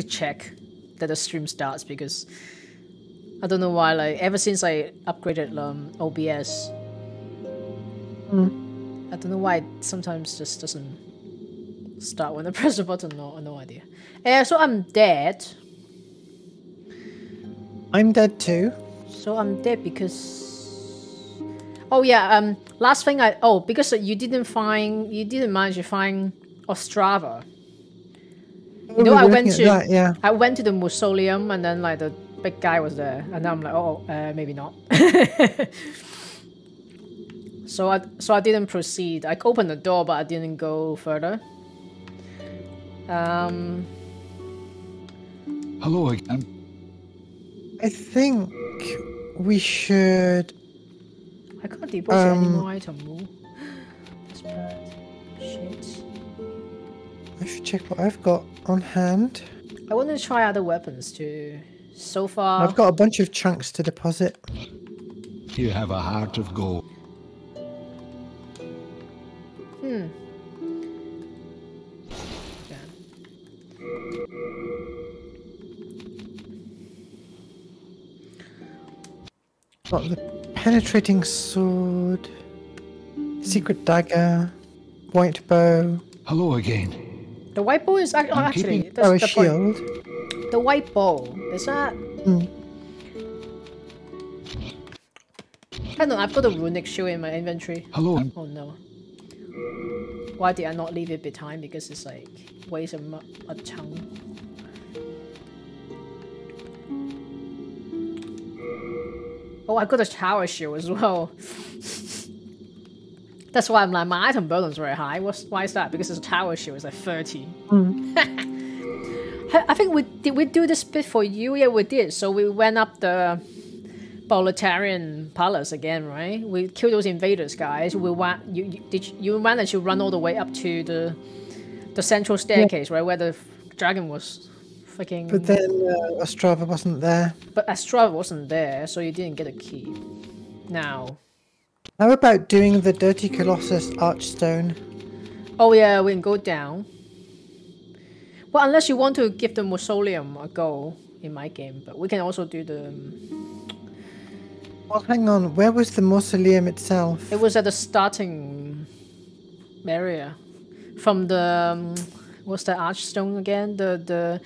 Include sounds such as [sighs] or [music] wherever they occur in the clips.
to check that the stream starts because I don't know why. Like ever since I upgraded um, OBS, Mm. I don't know why it sometimes just doesn't start when I [laughs] press the button. No, no idea. Yeah, so I'm dead. I'm dead too. So I'm dead because. Oh yeah. Um. Last thing I. Oh, because you didn't find. You didn't manage to find Ostrava. You know, I went to. that, yeah. I went to the mausoleum and then like the big guy was there, and I'm like, oh, uh, maybe not. [laughs] so I so I didn't proceed. I opened the door, but I didn't go further. Um. Hello again. I think we should. I can't deposit any Um, more item. That's bad. Shit. I should check what I've got on hand. I want to try other weapons too. So far, I've got a bunch of chunks to deposit. You have a heart of gold. Hmm. Got the penetrating sword, secret dagger, white bow. Hello again. The white bow is ac- oh, actually that's a the point. shield. The white bow is that? Hmm. I don't know. I've got a runic shield in my inventory. Hello. Oh no. Why did I not leave it behind? Because it's like weighs a, a ton. Oh, I got a tower shield as well. [laughs] That's why I'm like my item burden's very high. What's why is that? Because it's a tower shield is like thirty. I [laughs] I think we did we do this bit for you? Yeah, we did. So we went up the Boletarian Palace again, right? We killed those invaders, guys. We went. You, you did you, you managed to run all the way up to the the central staircase, right, where the dragon was. Freaking. But then uh, Ostrava wasn't there. But Astra wasn't there, so you didn't get a key. Now. How about doing the Dirty Colossus Archstone? Oh yeah, we can go down. Well, unless you want to give the mausoleum a go in my game, but we can also do the. Well, hang on. Where was the mausoleum itself? It was at the starting area, from the um, what's the archstone again? The the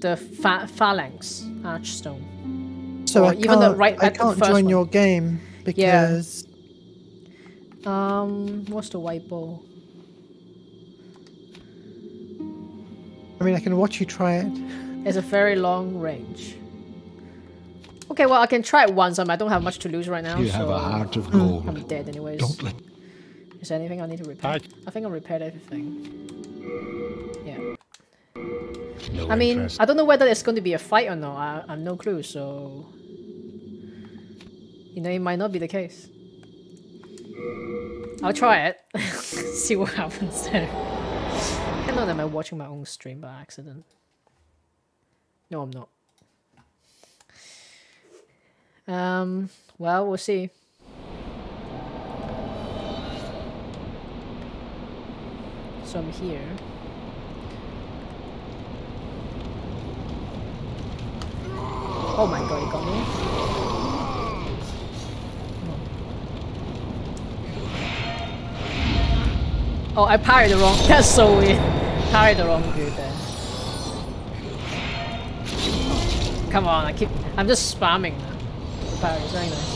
the pha- phalanx archstone. So or I even the can't, right I can't join one. your game because Um, what's the white ball? I mean I can watch you try it. It's a very long range. Okay, well I can try it once. Um, I don't have much to lose right now. You so have a heart of gold. I'm dead anyways. Don't let. Is there anything I need to repair? I- I think I repaired everything. Yeah. No I mean, interest. I don't know whether it's going to be a fight or not. I, I have no clue, so... You know, it might not be the case. I'll try it. [laughs] See what happens there. I know that I'm watching my own stream by accident. No, I'm not. Um, well, we'll see. So I'm here. Oh my god, you got me. Oh, I parried the wrong. That's so weird. Parried the wrong dude there. Come on, I keep. I'm just spamming now. Parry, very nice.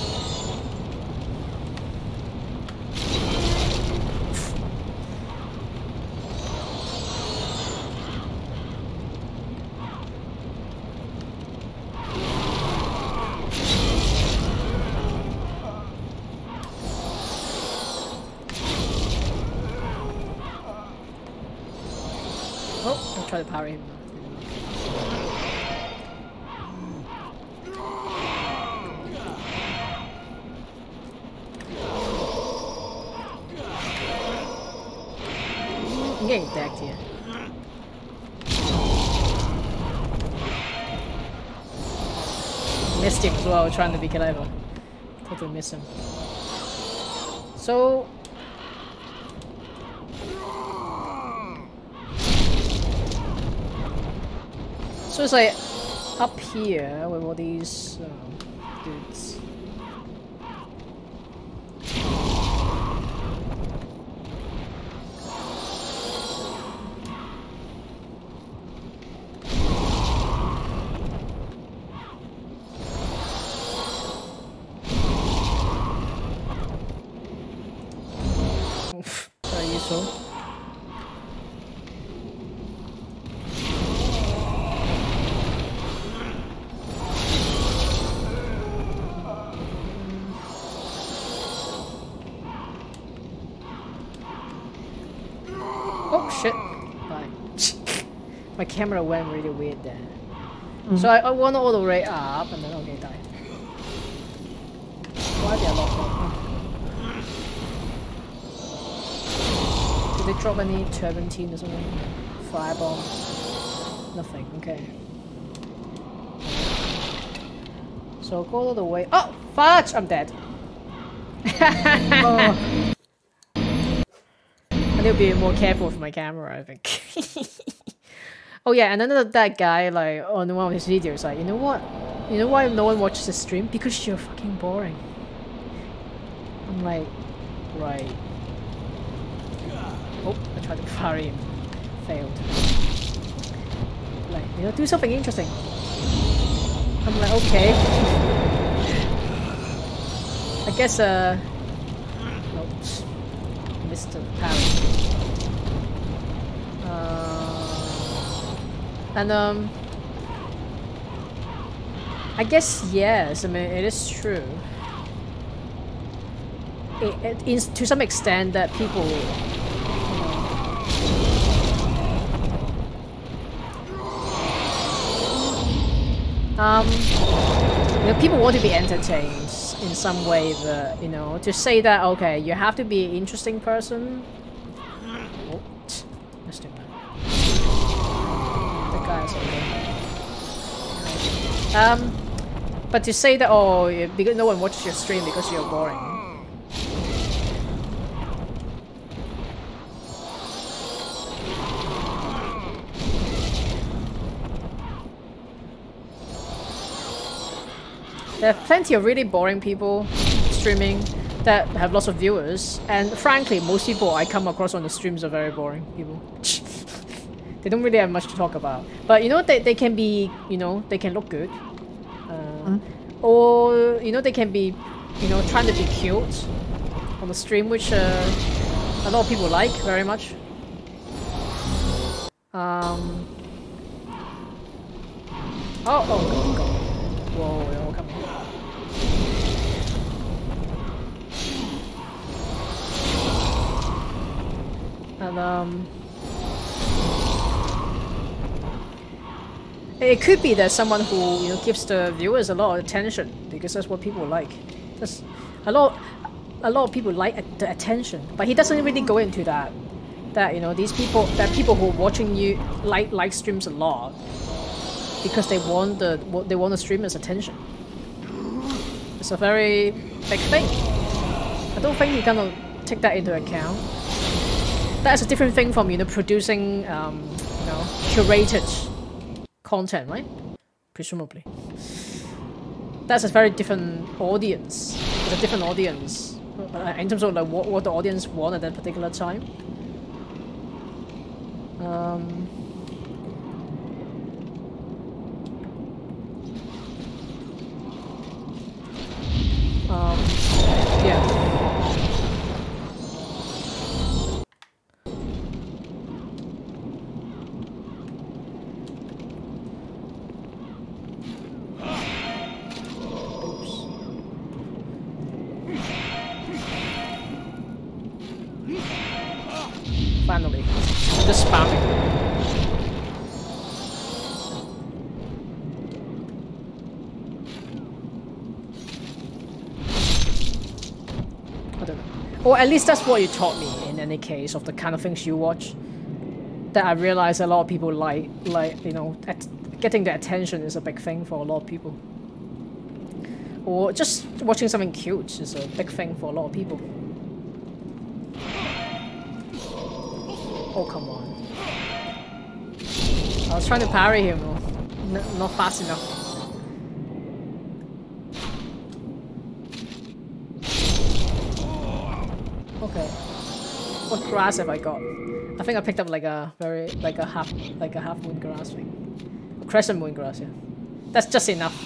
Oh, I'll try to parry him. I'm getting decked here. Missed him as well, trying to be clever. Totally miss him. So, So it's like up here with all these um, dudes. Camera went really weird there. Mm-hmm. So I, I went all the way up and then okay die. Why they are locked up? Did they drop any turpentine or something? Firebomb? Nothing, okay. So go all the way. Oh! Fudge! I'm dead. [laughs] Oh, I need to be more careful with my camera, I think. [laughs] oh yeah, and then that- guy like on one of his videos, like, you know what? You know why no one watches the stream? Because you're fucking boring. I'm like, right. Oh, I tried to parry him. Failed. Like, you know, do something interesting. I'm like, okay. I guess uh Oops. Missed the parry. And um, I guess yes. I mean, it is true. It, it is to some extent that people. you know, Um, you know, people want to be entertained in some way. That you know, to say that okay, you have to be an interesting person. Um, but to say that oh, because no one watches your stream because you're boring. There are plenty of really boring people streaming that have lots of viewers, and frankly, most people I come across on the streams are very boring people. [laughs] they don't really have much to talk about. But you know, they, they can be, you know, they can look good. Uh, Or, you know, they can be, you know, trying to be cute on the stream, which uh, a lot of people like very much. Um, oh, oh, God, God. Whoa, they're all coming. And um it could be that someone who you know gives the viewers a lot of attention because that's what people like. That's a lot a lot of people like the attention, but he doesn't really go into that. That you know these people that people who are watching you like like streams a lot because they want the they want the streamer's attention. It's a very big thing. I don't think you're gonna take that into account. That's a different thing from you know producing um, you know curated content, right? Presumably. That's a very different audience. It's a different audience uh, in terms of like what, what the audience want at that particular time. Um, um, Or at least that's what you taught me in any case of the kind of things you watch. That I realize a lot of people like, like you know, getting the attention is a big thing for a lot of people. Or just watching something cute is a big thing for a lot of people. Oh come on! I was trying to parry him. not fast enough. Okay. What grass have I got? I think I picked up like a very like a half like a half moon grass thing. Crescent moon grass, yeah. That's just enough.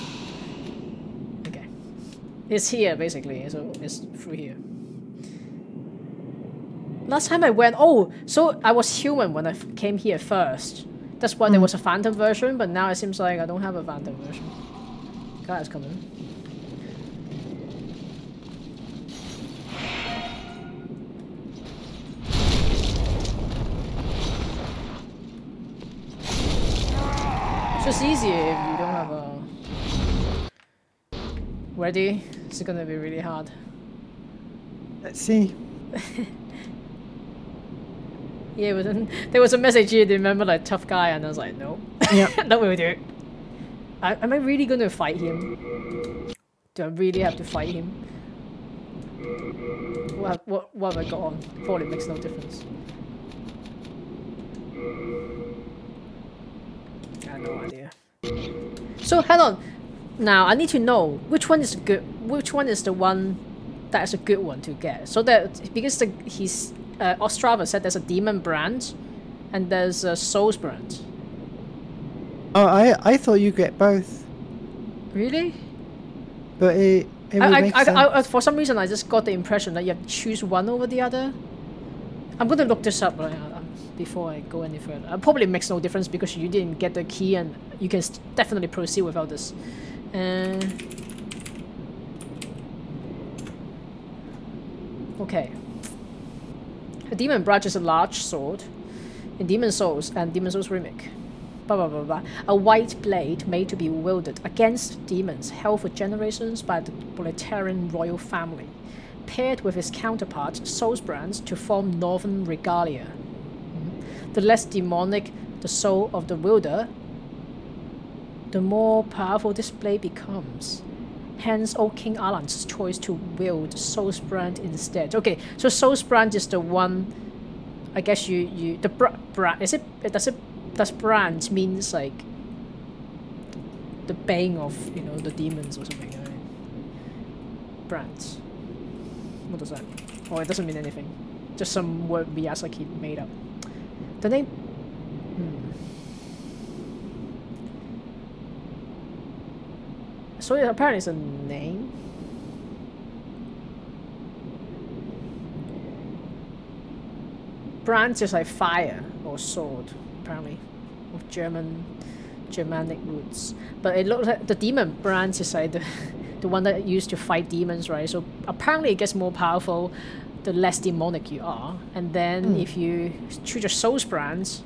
Okay. It's here basically, so it's through here. Last time I went, oh, so I was human when I came here first. That's why there hmm. was a phantom version, but now it seems like I don't have a phantom version. Guys coming. Just easier if you don't have a... Ready? It's gonna be really hard. Let's see. [laughs] Yeah, but then there was a message here, remember, like, tough guy, and I was like, no. Yeah. [laughs] that will do. I, am I really gonna fight him? Do I really have to fight him? What, what, what have I got on? Probably makes no difference. I have no idea. So, hang on. Now, I need to know which one is good, which one is the one that is a good one to get. So that, because the, he's, uh, Ostrava said there's a demon brand, and there's a souls brand. Oh, I I thought you get both, Really? but it it I, I. I, I, for some reason, I just got the impression that you have to choose one over the other. I'm gonna look this up right, uh, before I go any further. It probably makes no difference because you didn't get the key and you can definitely proceed without this. Uh, okay. A Demonbrandt is a large sword in Demon Souls and Demon Souls Remake. Blah, blah, blah, blah. A white blade made to be wielded against demons held for generations by the Boletarian royal family, paired with its counterpart, Soulsbrand, to form Northern Regalia. The less demonic the soul of the wielder, the more powerful this blade becomes. Hence, O King Allant's choice to wield Soul's Brand instead. Okay, so Soulsbrand is the one. I guess you you the bra, bra is it does it does brand means like the bane of you know the demons or something right? Brands. What does that? Oh, it doesn't mean anything. Just some word Miyazaki made up. The name. Hmm. So apparently it's a name. Brand is like fire or sword, apparently, of German, Germanic roots. But it looks like the demon branch is like the, [laughs] the one that used to fight demons, right? So apparently it gets more powerful the less demonic you are. And then hmm. if you choose your soul's branch,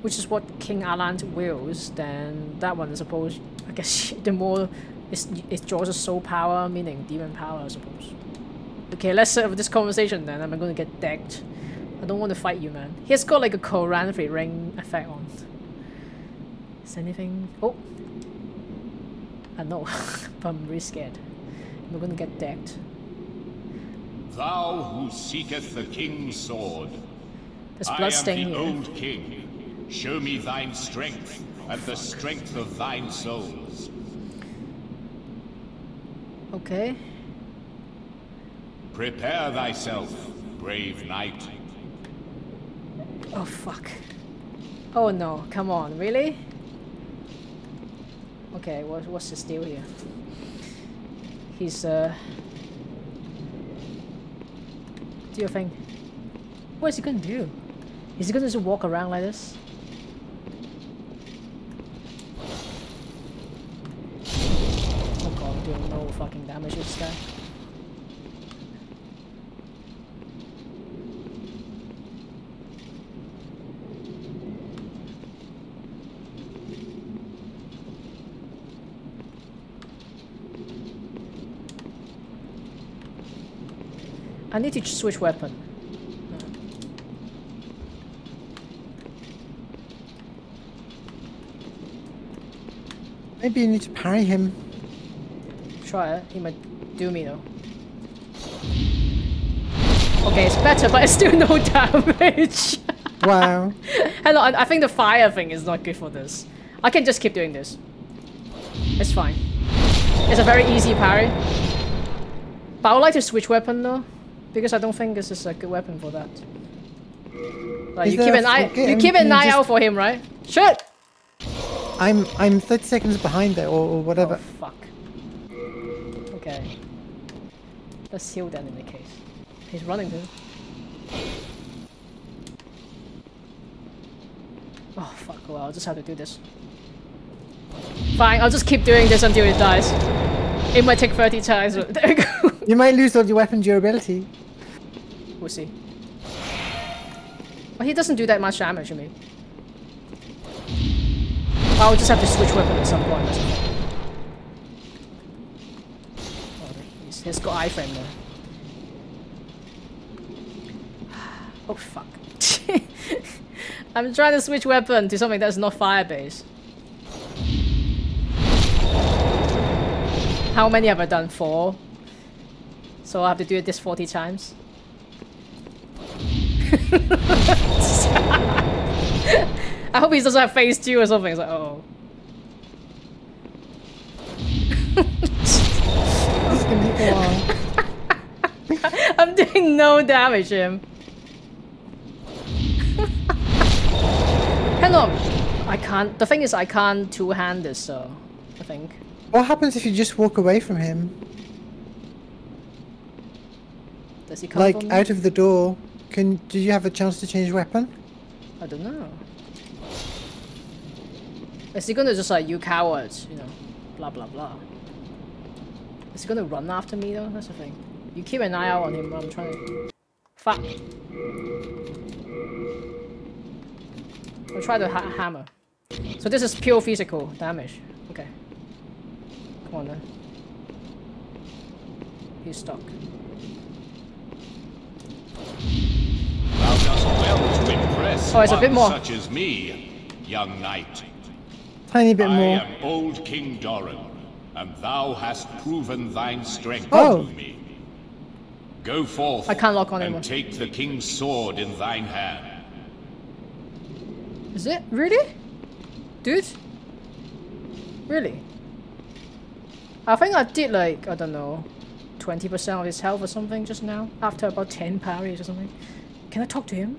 which is what King Alan wills, then that one, I suppose, I guess [laughs] the more it's, it draws a soul power, meaning demon power, I suppose. Okay, let's have this conversation then. I'm gonna get decked. I don't want to fight you, man. He's got like a Koranthri ring effect on. Is anything? Oh, I know, [laughs] but I'm really scared. I'm gonna get decked. Thou who seeketh the king's sword, There's I am the here. old king. Show me thine strength and the strength of thine souls. Okay. Prepare thyself, brave knight. Oh fuck. Oh no! Come on, really? Okay, what, what's his deal here? He's uh. Do your thing. What is he gonna do? Is he gonna just walk around like this? Oh god, I'm doing no fucking damage to this guy. Need to switch weapon. Maybe you need to parry him. Try it. He might do me though. Okay, it's better, but it's still [laughs] no damage. [laughs] Wow. Hello, I I think the fire thing is not good for this. I can just keep doing this. It's fine. It's a very easy parry. But I would like to switch weapon though, because I don't think this is a good weapon for that. Like you keep an eye, you keep an eye just- out for him, right? Shit! I'm I'm 30 seconds behind there, or, or whatever. Oh fuck. Okay. Let's heal then in the case. He's running. Oh fuck, well I'll just have to do this. Fine, I'll just keep doing this until it dies. It might take 30 tries. but [laughs] There we go. You might lose all your weapon durability. we'll see. Well, he doesn't do that much damage to me. I'll just have to switch weapon at some point. Oh, he's, got iframe there. Oh fuck. [laughs] I'm trying to switch weapon to something that's not firebase. How many have I done? Four. So I have to do it this 40 times. [laughs] I hope he doesn't have phase two or something. It's like, oh. [laughs] I'm doing no damage him. [laughs] Hang on. I can't. The thing is, I can't two hand this, so. I think. What happens if you just walk away from him? Does he come Like me? out of the door? Can do you have a chance to change weapon? I don't know. Is he gonna just like, you cowards, you know, blah blah blah. Is he gonna run after me though? That's the thing. You keep an eye out on him while I'm trying to... Fuck. I'll try to ha hammer. So this is pure physical damage. Okay. Come on then. He's stuck. Thou dost well to impress Oh, it's a bit more. such as me, young knight. Tiny bit I more. am old King Doran, and thou hast proven thine strength Oh. to me. Go forth I can't lock on and anymore. take the king's sword in thine hand. Is it? Really? Dude? Really? I think I did like, I don't know, 20% of his health or something just now, after about 10 parries or something. Can I talk to him?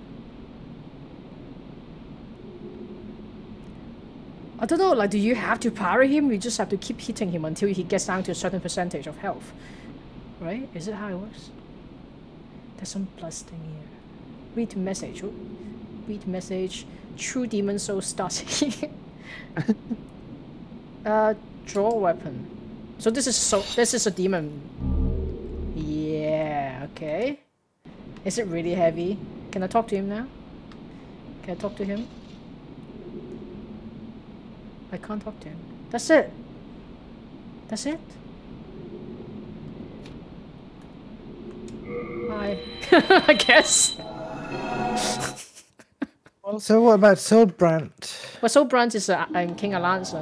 I don't know, like, do you have to parry him? You just have to keep hitting him until he gets down to a certain percentage of health. Right? Is it how it works? There's some plus thing here. Read message. Oh. Read message. True demon soul starts [laughs] uh, draw weapon. So this is so. This is a demon. Yeah. Okay. Is it really heavy? Can I talk to him now? Can I talk to him? I can't talk to him. That's it. That's it. Hi. [laughs] I guess. So what about Swordbrand? Well, so Brant is uh, um, King Alanza.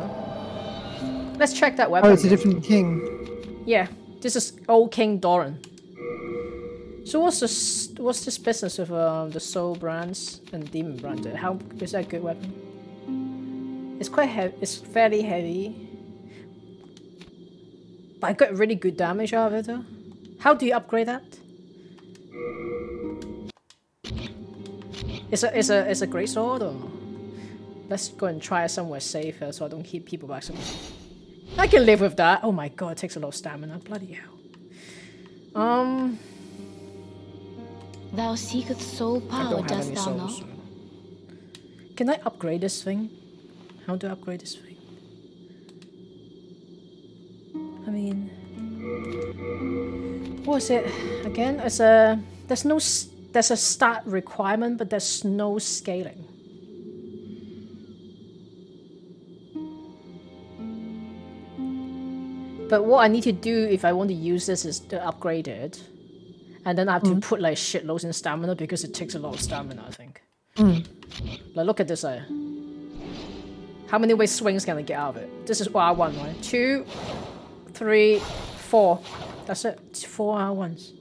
Let's check that weapon. Oh, it's a different king. Yeah, this is old King Doran. So what's this? What's this business with um, the soul brands and demon brand? How is that a good weapon? It's quite heavy. It's fairly heavy, but I got really good damage out of it. Though. How do you upgrade that? It's a it's a it's a great sword. Or let's go and try it somewhere safer so I don't hit people back. I can live with that. Oh my god, it takes a lot of stamina. Bloody hell. Um, Thou seeketh soul power, dost thou souls. not? Can I upgrade this thing? How do I upgrade this thing? I mean, what is it again? It's a there's no there's a start requirement, but there's no scaling. But what I need to do if I want to use this is to upgrade it, and then I have to put like shit shitloads in stamina because it takes a lot of stamina. I think. Like, look at this. Uh, how many way swings can I get out of it? This is R1, right? Two, three, four. That's it. It's four R1s.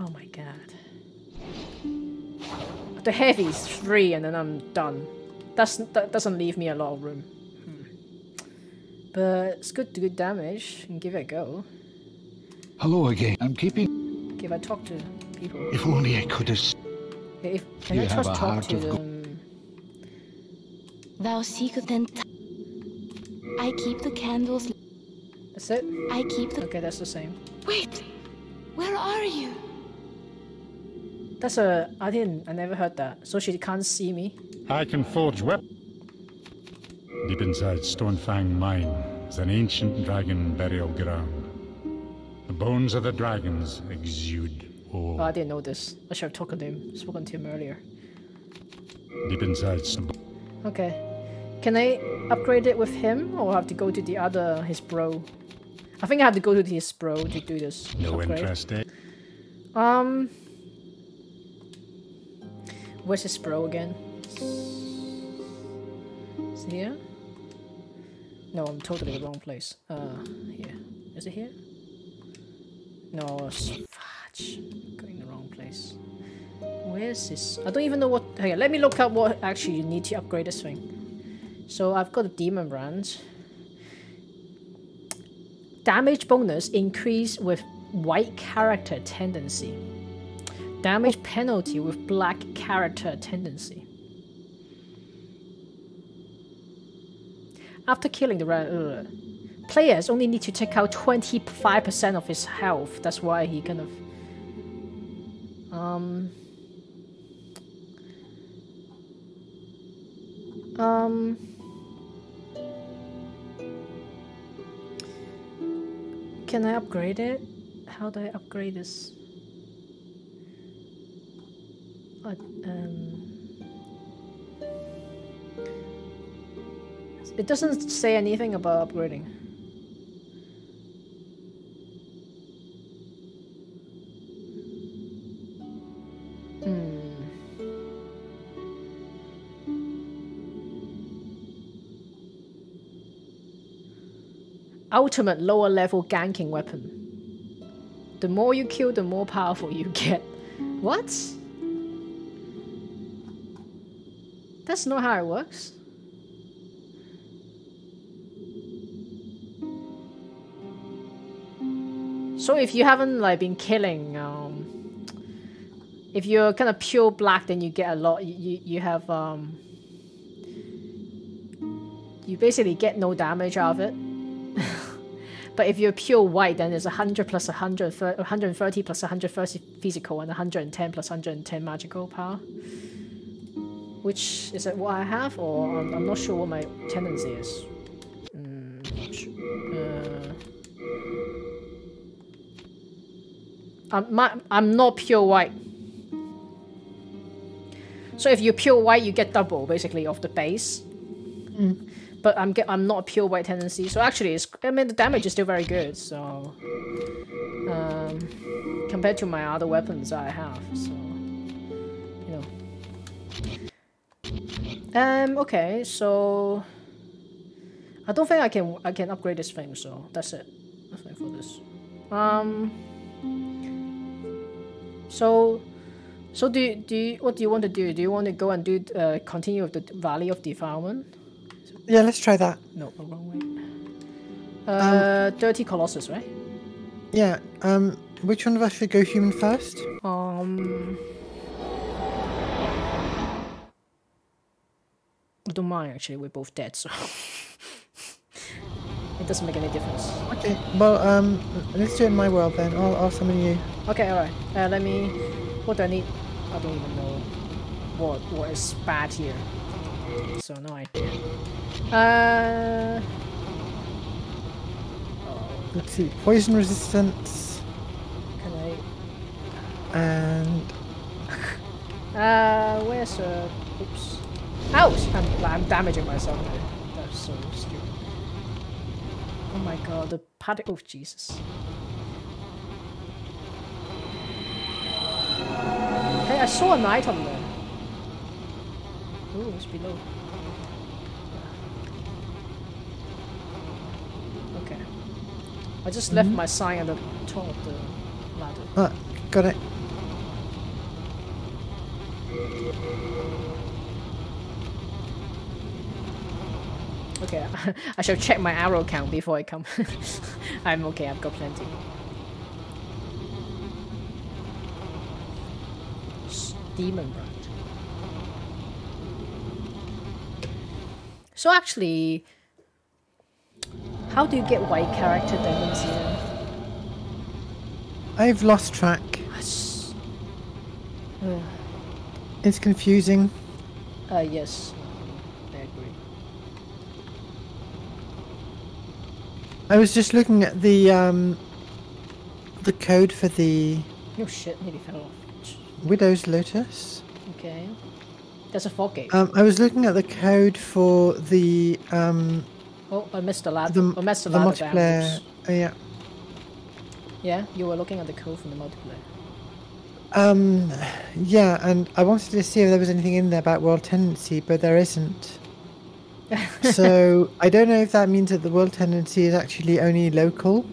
Oh my god. The heavy is three, and then I'm done. That's, that doesn't leave me a lot of room. Hmm. But it's good to do damage and give it a go. Hello again. I'm keeping. If I talk to people. If only I could have. s- If, can You I just a talk heart to of gold. them? Thou seekest then. T- I keep the candles. That's it? I keep the. Okay, that's the same. Wait! Where are you? That's a. I didn't. I never heard that. So she can't see me. I can forge weapons. Deep inside Stonefang Mine is an ancient dragon burial ground. The bones of the dragons exude Oh. I didn't know this. I should have talked to him. Spoken to him earlier. Deep inside St- Okay. Can I upgrade it with him or have to go to the other his bro? I think I have to go to his bro to do this. no upgrade. interest, eh? Um. Where's his bro again? Is it here? No, I'm totally the wrong place. Uh, here. Is it here? No, fudge. Going the wrong place. Where's this? I don't even know what. Okay, let me look up what actually you need to upgrade this thing. So I've got a demon brand. Damage bonus increase with white character tendency. Damage penalty with black character tendency. After killing the rat, uh, players only need to take out 25% of his health. That's why he kind of. Um. Um. Can I upgrade it? How do I upgrade this? I, um, it doesn't say anything about upgrading. Ultimate lower level ganking weapon. The more you kill, the more powerful you get. What? That's not how it works. So if you haven't like been killing, um, if you're kind of pure black, then you get a lot. You you, have um, you basically get no damage out of it. [laughs] But if you're pure white, then it's 100 plus 100, 130 plus 130 physical and 110 plus 110 magical power. Which is it what I have, or I'm, I'm not sure what my tendency is. Mm, uh, I'm, my, I'm not pure white. So if you're pure white, you get double basically of the base but I'm get, I'm not a pure white tendency, so actually, it's, I mean the damage is still very good. So um, compared to my other weapons I have, so you know. Um. Okay. So I don't think I can I can upgrade this thing. So that's it. Nothing for this. Um. So. So do you, do you, what do you want to do? Do you want to go and do uh, continue with the Valley of Defilement? Yeah, let's try that. No, the wrong way. Uh, Dirty Colossus, right? Yeah. Um, which one of us should go human first? Um, I don't mind actually. We're both dead, so [laughs] it doesn't make any difference. Okay. Well, um, let's do it in my world then. I'll, I'll summon you. Okay, all right. Uh, let me. What do I need? I don't even know what what is bad here. So no idea. Uh, Let's see. Poison resistance can I? and [laughs] Uh, where's uh? Oops. Ouch! I'm I'm damaging myself. There. That's so stupid. Oh my god, the party. Oh Jesus. Hey, I saw an item there. Ooh, it's below. Okay. I just left my sign at the top of the ladder. ah, got it. Okay, Okay, [laughs] I shall check my arrow count before I come. [laughs] I'm okay, I've got plenty. Demon Blood. So actually, how do you get white character demons here? I've lost track. Yes. It's confusing. Uh, yes. I agree. I was just looking at the um, the code for the Oh shit, nearly fell off. Widow's Lotus. Okay. There's a fog gate. Um, I was looking at the code for the um, oh, I missed the ladder. the, I missed the, the multiplayer. Uh, yeah. Yeah, you were looking at the code from the multiplayer. Um, yeah, and I wanted to see if there was anything in there about world tendency, but there isn't. [laughs] so I don't know if that means that the world tendency is actually only local,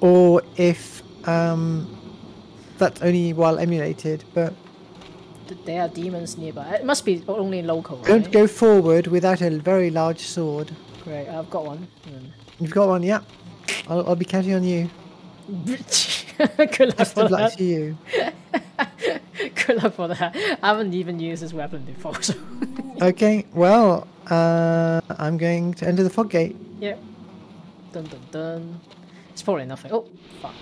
or if um, that's only while emulated. But There are demons nearby. It must be only local, don't go forward without a very large sword. Great, I've got one. You've got one, yeah. I'll, I'll be counting on you. [laughs] Good luck Best for of luck that. to you. [laughs] Good luck for that. I haven't even used this weapon before, [laughs] so. Okay, well, uh, I'm going to enter the fog gate. yep. Dun dun dun. It's probably nothing. Oh, fuck.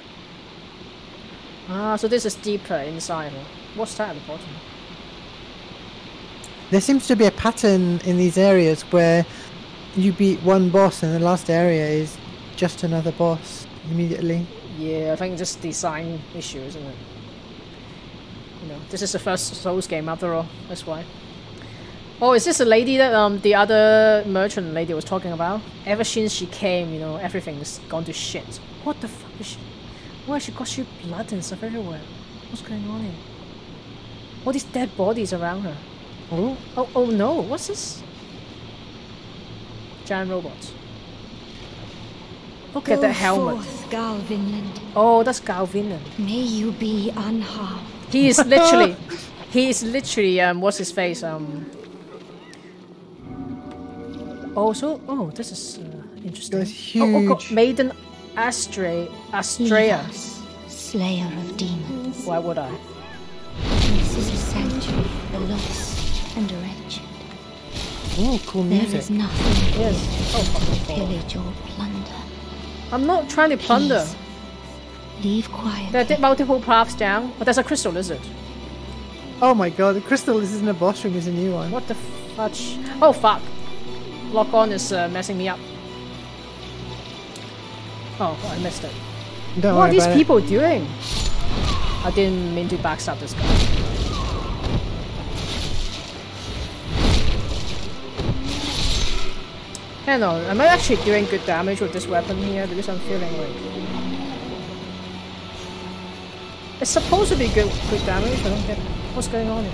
Ah, so this is deeper inside. What's that at the bottom? There seems to be a pattern in these areas where you beat one boss and the last area is just another boss immediately. Yeah, I think just design issue, isn't it? You know, this is the first Souls game after all. That's why. Oh, is this the lady that um the other merchant lady was talking about? Ever since she came, you know, everything's gone to shit. What the fuck is she? Why she got she blood and stuff everywhere? What's going on here? All these dead bodies around her. Oh, Oh, oh no! What's this? Giant robots. Look at Go that helmet. forth, Garl Vinland. Oh, that's Galvin. May you be unharmed. He is [laughs] literally, he is literally, um, what's his face? Um. Also, oh, this is uh, interesting. That's Oh, oh, God, huge. Maiden Astra, Astraea. Slayer of demons. Why would I? This is a sanctuary for the lost and wretched. oh, cool music. is nothing Yes. Oh, fucking to God. pillage or plunder. I'm not trying to plunder. Please, leave quietly. There are multiple paths down, but there's a crystal lizard. Oh my god, the crystal this isn't a boss room, is a new one. What the fudge? Oh fuck! Lock on is uh, messing me up. Oh, I missed it. Don't What are these people doing? I didn't mean to backstab this guy. Hang on, am I actually doing good damage with this weapon here? Because I'm feeling like... It's supposed to be good, good damage, I don't get What's going on here?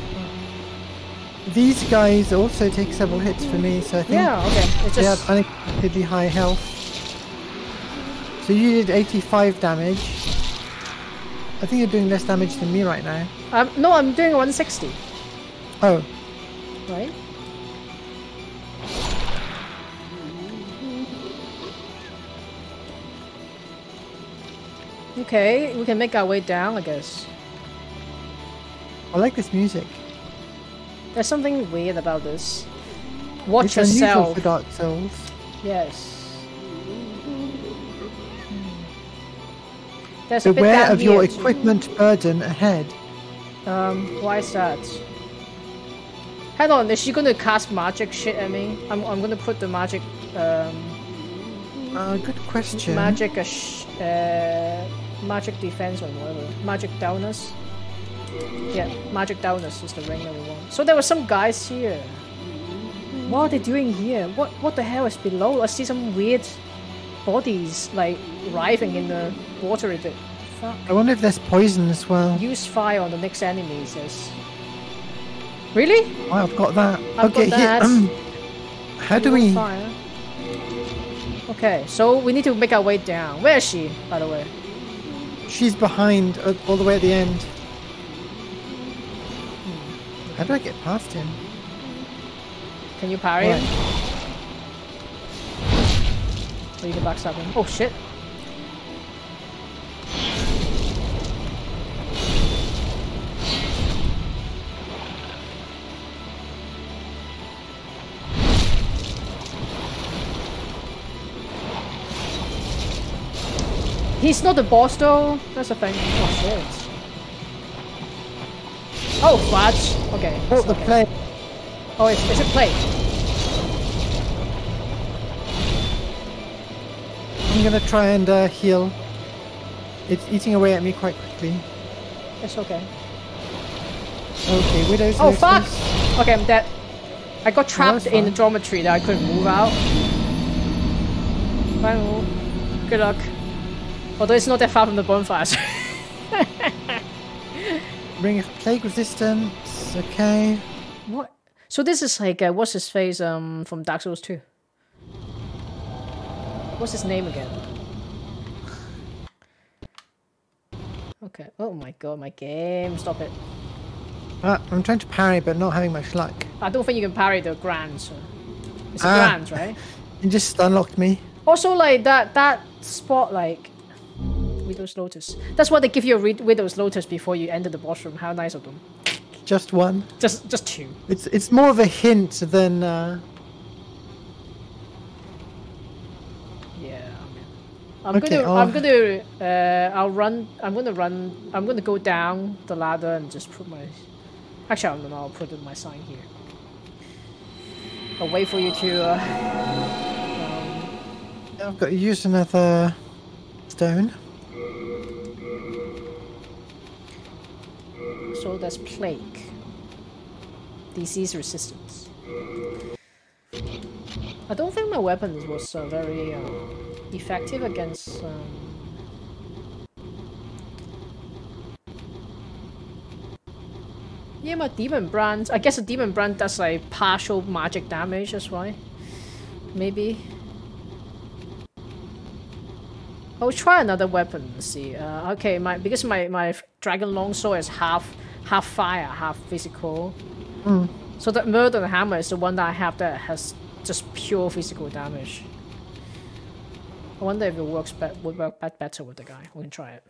These guys also take several hits for me, so I think Yeah, okay. It's they just... have unexpectedly high health. So you did 85 damage. I think you're doing less damage than me right now. Um, no, I'm doing 160, Oh, right? Okay, we can make our way down, I guess. I like this music. There's something weird about this. Watch it's unusual yourself. for Dark Souls. Yes. There's Beware of your too. equipment burden ahead. Um, why is that? Hang on, is she gonna cast magic shit at me? I'm, I'm gonna put the magic, um, Uh, good question. magic, uh, sh- uh, magic defense or whatever. Magic downers. Yeah, magic downers is the ring that we want. So there were some guys here. What are they doing here? What what the hell is below? I see some weird bodies like writhing in the water a bit. Fuck. I wonder if there's poison as well. Use fire on the next enemy, says. Really? Oh, I've got that. I've okay, got here. that. Um, how do we? Fire. Okay, so we need to make our way down. Where is she, by the way? She's behind, uh, all the way at the end. How do I get past him? Can you parry Right. him? Or you can backstab him. Oh shit. He's not the boss though. That's the thing. Oh shit. Oh fudge. Okay. Oh, the okay. play. Oh, it's, it's a plate. I'm gonna try and uh, heal. It's eating away at me quite quickly. It's okay. Okay, Widow's Oh fuck! Okay, I'm dead. I got trapped in the geometry that I couldn't move out. Final. Good luck. Although it's not that far from the bonfire. so- [laughs] Ring of Plague Resistance. Okay. what? So this is like uh, what's his face um from Dark Souls 2? What's his name again? Okay. Oh my god, my game. Stop it. Uh, I'm trying to parry, but not having much luck. I don't think you can parry the grand. So. It's a Ah. grand, right? [laughs] It just unlocked me. Also, like that that spot, like Widow's Lotus. That's why they give you a Widow's Lotus before you enter the boss room. How nice of them. Just one. Just just two. It's it's more of a hint than uh, Yeah. I'm Okay, gonna I'll- I'm gonna uh I'll run I'm gonna run I'm gonna go down the ladder and just put my actually I don't know I'll put my sign here. I'll wait for you to uh, I've got to use another stone. so that's plague. Disease resistance. I don't think my weapons was uh, very uh, effective against. Um... Yeah, my Demonbrandt. I guess a Demonbrandt does like partial magic damage. That's why. Maybe. I'll try another weapon. See. Uh, okay, my because my my dragon longsword is half half fire, half physical. So the Mirdan hammer is the one that I have that has just pure physical damage. I wonder if it works be- would work bet- better with the guy. We can try it.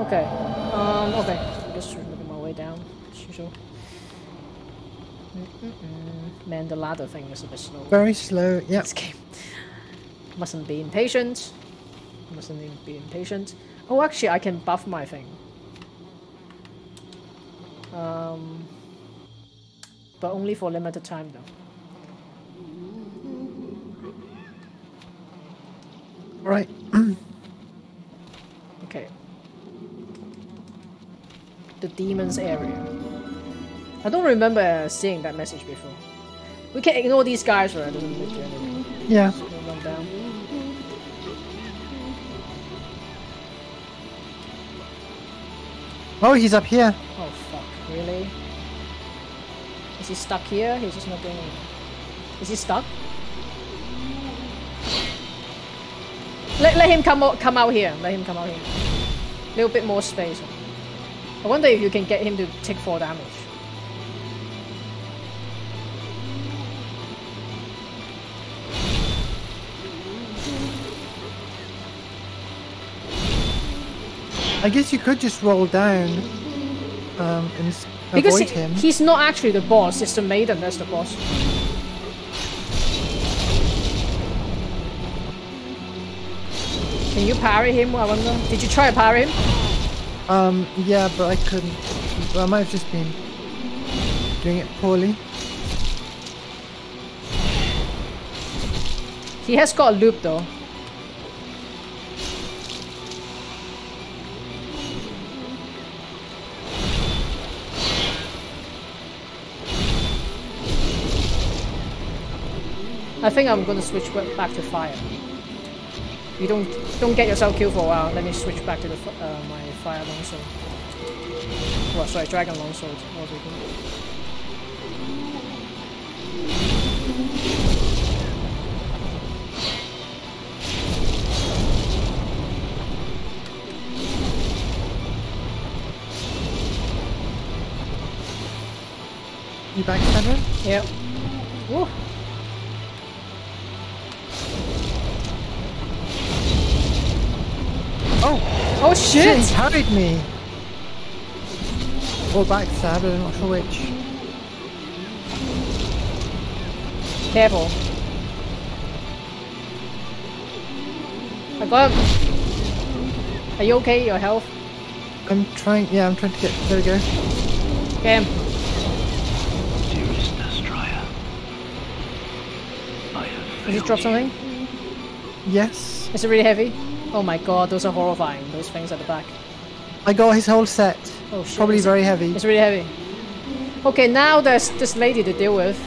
Okay. Um. Okay. So just making my way down as usual. Mm-mm-mm. Man, the ladder thing is a bit slow. Very slow. Yep. This game. Mustn't be impatient. Mustn't even be impatient. Oh, actually, I can buff my thing. Um, but only for limited time, though. Right. [clears throat] Okay. The demons area. I don't remember seeing that message before. We can ignore these guys, right? Doesn't make anything. Yeah. So run down. Oh, he's up here. Oh fuck, really? Is he stuck here? He's just not doing anything. Is he stuck? Let, let him come out, come out here. Let him come out here. A little bit more space. I wonder if you can get him to take 4 damage. I guess you could just roll down um, and Because avoid he- him. he's not actually the boss, it's the maiden that's the boss. Can you parry him, I wonder? Did you try to parry him? Um, yeah, but I couldn't. I might have just been doing it poorly. He has got a loop though. I think I'm gonna switch back to fire. You don't don't get yourself killed for a while. Let me switch back to the uh, my fire longsword. Well, sorry, dragon longsword. What was? You backstabber? Yep. Ooh. Oh. oh Shit, shit! he carried me. Or backstab, I'm not sure which. Careful. I got. Are you okay? Your health? I'm trying, yeah, I'm trying to get, there we go. Get him. Dearest Destroyer, I have Did you drop something? Yes. Is it really heavy? Oh my god, those are horrifying, those things at the back. I got his whole set. Oh shit. Probably it's- very heavy. It's really heavy. Okay, now there's this lady to deal with.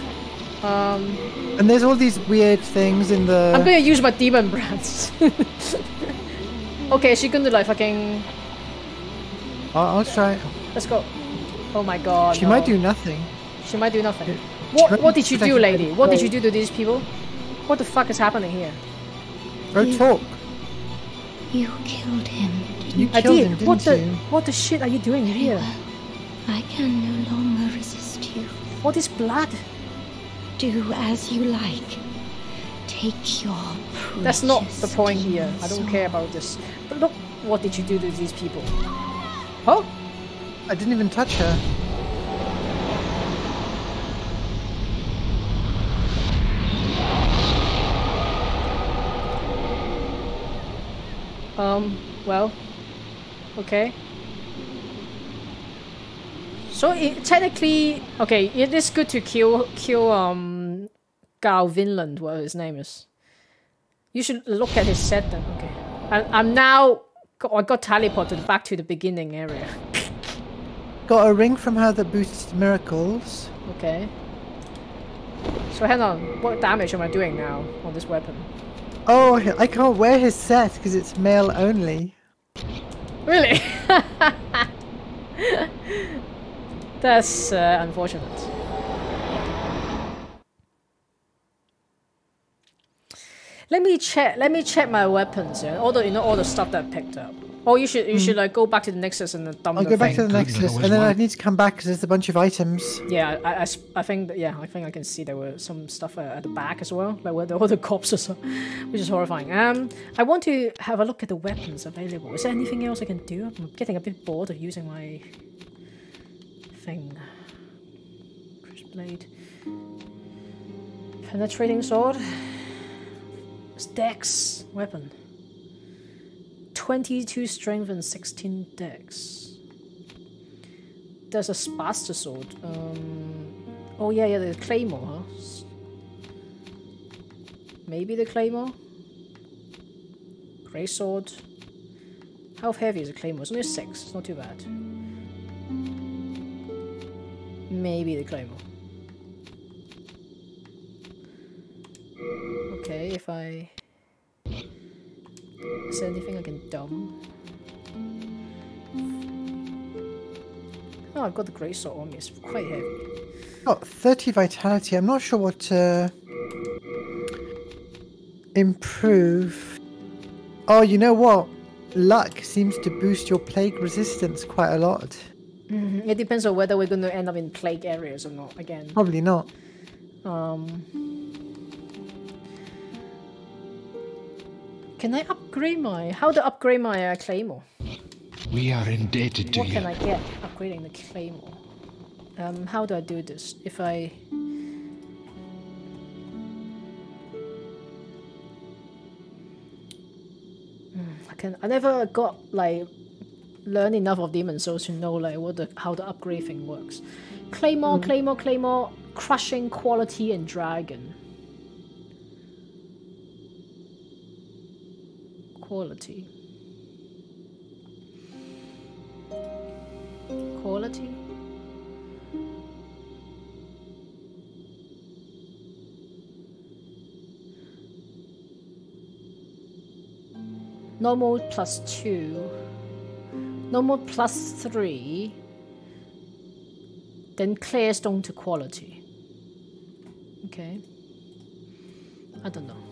Um, And there's all these weird things in the... I'm gonna use my Demonbrandts. [laughs] okay, she's gonna like fucking. I'll, I'll try. Let's go. Oh my god. She no. might do nothing. She might do nothing. What What did you do, lady? What did you do to these people? What the fuck is happening here? Go talk. You killed him, didn't You I killed did. him, didn't what the you? What the shit are you doing here? Well. I can no longer resist you. What is blood? Do as you like. Take your That's not the point here. I don't care about this. But look, what did you do to these people? Oh, I didn't even touch her. Um, well, okay. So it, technically, okay, it is good to kill kill um Garl Vinland, what his name is. You should look at his set then. Okay, I, I'm now I got teleported back to the beginning area. [laughs] Got a ring from her that boosts miracles. Okay. So hang on, what damage am I doing now on this weapon? Oh, I can't wear his set because it's male only. Really? [laughs] That's uh, unfortunate. Let me check. Let me check my weapons. Yeah, all the you know all the stuff that I picked up. Oh, you should you should like go back to the Nexus and then dump I'll the go back thing. to the Good, Nexus, and then I need to come back because there's a bunch of items. Yeah, I I think that, yeah, I think I can see there were some stuff uh, at the back as well, like where the, all the corpses are, [laughs] which is horrifying. Um, I want to have a look at the weapons available. Is there anything else I can do? I'm getting a bit bored of using my thing. Kris blade, penetrating sword, Dex weapon. 22 strength and 16 dex there's a bastard sword. Um, oh yeah, yeah, the claymore? Maybe the claymore. Grey sword. How heavy is a claymore? It's only a six. It's not too bad. Maybe the claymore. Okay, if I. Is there anything I can dump? Oh, I've got the grey sword on me. It's quite heavy. Got 30 vitality. I'm not sure what to improve. Oh, you know what? Luck seems to boost your plague resistance quite a lot. It depends on whether we're going to end up in plague areas or not. Again, Probably not. um, can I upgrade my? How to upgrade my uh, claymore? We are indebted to What you. can I get upgrading the claymore? Um, how do I do this? If I Hmm, I can. I never got like learn enough of Demon Souls to know like what the how the upgrade thing works. Claymore, claymore, claymore, crushing quality and dragon. Quality. Quality. Normal plus two. Normal plus three. Then clear stone to quality. Okay. I don't know.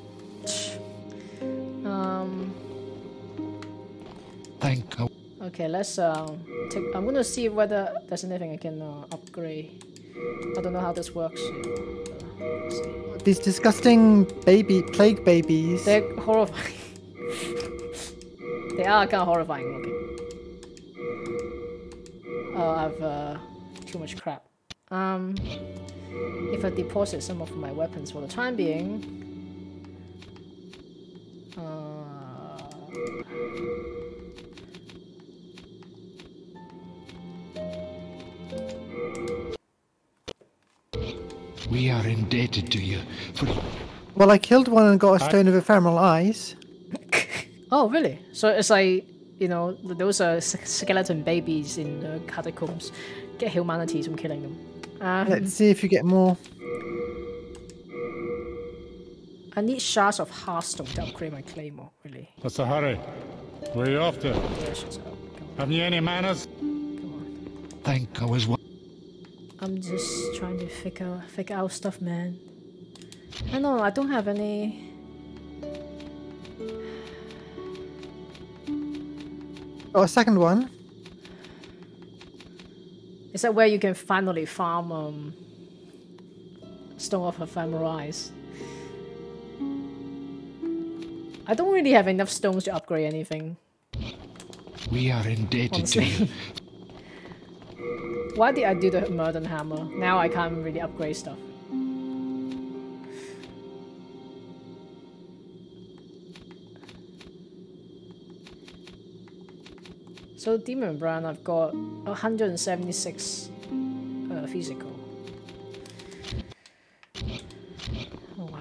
Um. Thank you. Okay, let's uh, take. I'm gonna see whether there's anything I can uh, upgrade. I don't know how this works. Uh. These disgusting baby plague babies. They're horrifying. They are kind of horrifying looking. Oh, I've uh, too much crap. Um, if I deposit some of my weapons for the time being. Uh, We are indebted to you for Well, I killed one and got a stone of ephemeral eyes. [laughs] oh, really? So it's like, you know, those are skeleton babies in the catacombs. Get humanities from killing them. Um, Let's see if you get more. I need shards of Hardstone to upgrade my claymore, really. What's the hurry? Where are you off to? Delicious. Oh, Have you any manners? come on. thank I was. I'm just trying to figure figure out stuff, man. I know I don't have any. Oh, a second one. Is that where you can finally farm um, Stone of Ephemeral I don't really have enough stones to upgrade anything. We are indebted to you. Why did I do the Mirdan Hammer? Now I can't really upgrade stuff. So Demonbrandt, I've got 176 uh, physical. Oh wow.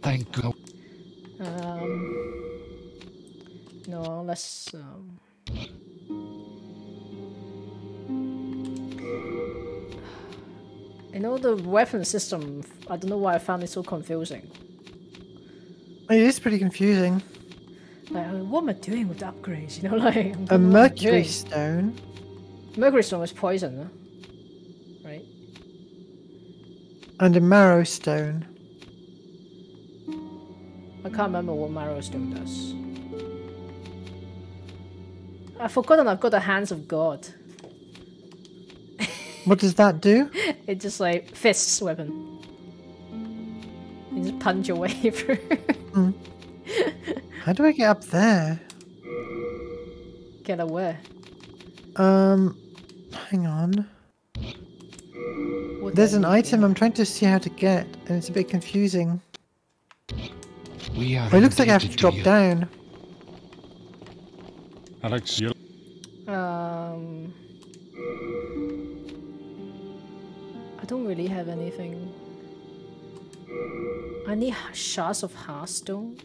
Thank God. Um, let's. Um, you know the weapon system. I don't know why I found it so confusing. It is pretty confusing. Like, what am I doing with the upgrades? You know, [laughs] like A don't know what I'm mercury stone. Mercury stone is poison, huh? right? And a marrow stone. I can't remember what Marrow Stone does. I've forgotten I've got the hands of God. What does that do? [laughs] It's just like fists weapon. You just punch your way [laughs] through. How do I get up there? Get away. Um, hang on. What There's an item? I'm trying to see how to get, and it's a bit confusing. We are Oh, it looks like I have to indebted drop you. down. Alex, you Um, I don't really have anything. I need shards of Hardstone.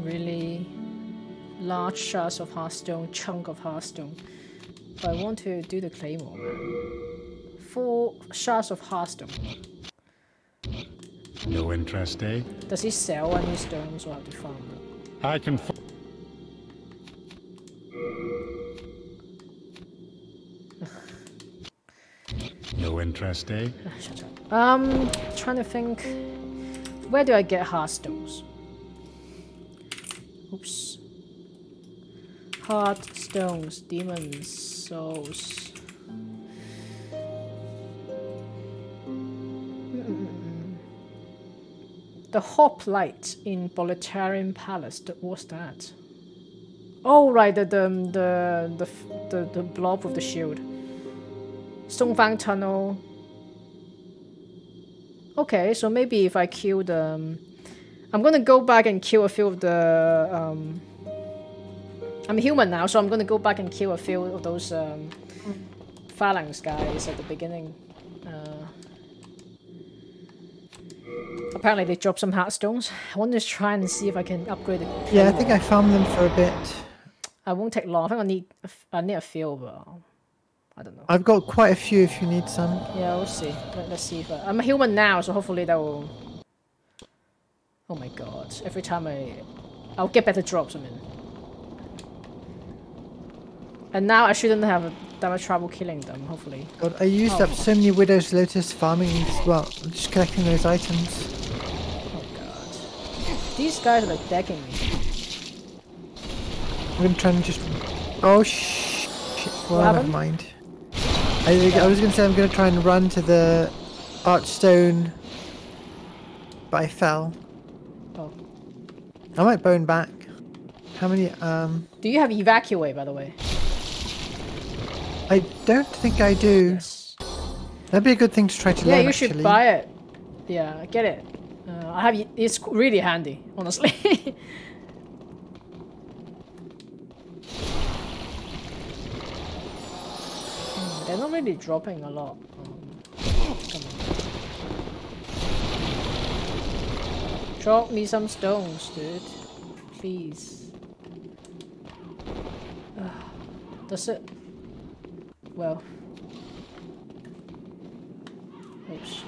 Really large shards of Hardstone, chunk of Hardstone. But I want to do the Claymore. Four shards of Hardstone. No interest, eh? Does he sell any stones or have to farm them? I can. F- [sighs] no interest, eh? Shut up. Um, trying to think. Where do I get hard stones? Oops. Hard stones, demons, souls. The hoplite in Boletarian Palace. What's that? Oh right, the the the the the, blob with the shield. Stonefang Tunnel. Okay, so maybe if I kill the, um, I'm gonna go back and kill a few of the. Um, I'm human now, so I'm gonna go back and kill a few of those um, phalanx guys at the beginning. Uh, apparently, they dropped some hardstones. I want to try and see if I can upgrade the. Yeah, I think I farmed them for a bit. I won't take long. I think I need. I need a few, but I don't know. I've got quite a few if you need some. Yeah, we'll see. Let, us see if I, I'm a human now, so hopefully that will. Oh my god! Every time I, I'll get better drops. I mean, and now I shouldn't have much trouble killing them. Hopefully. God, I used up so many Widow's Lotus farming, these- well, I'm just collecting those items. Oh god. These guys are like decking me. I'm gonna try and just. Oh sh- shit! Well, What never mind. I, I was gonna say I'm gonna try and run to the Archstone but I fell. Oh. I might bone back. How many? Um, Do you have evacuate, by the way? I don't think I do. Yes. That'd be a good thing to try to learn. Yeah, learn. you should actually. buy it. Yeah, get it. Uh, I have. It's really handy, honestly. [laughs] They're not really dropping a lot. Um. Drop me some stones, dude. Please. Ah, Does it? Well. Oops.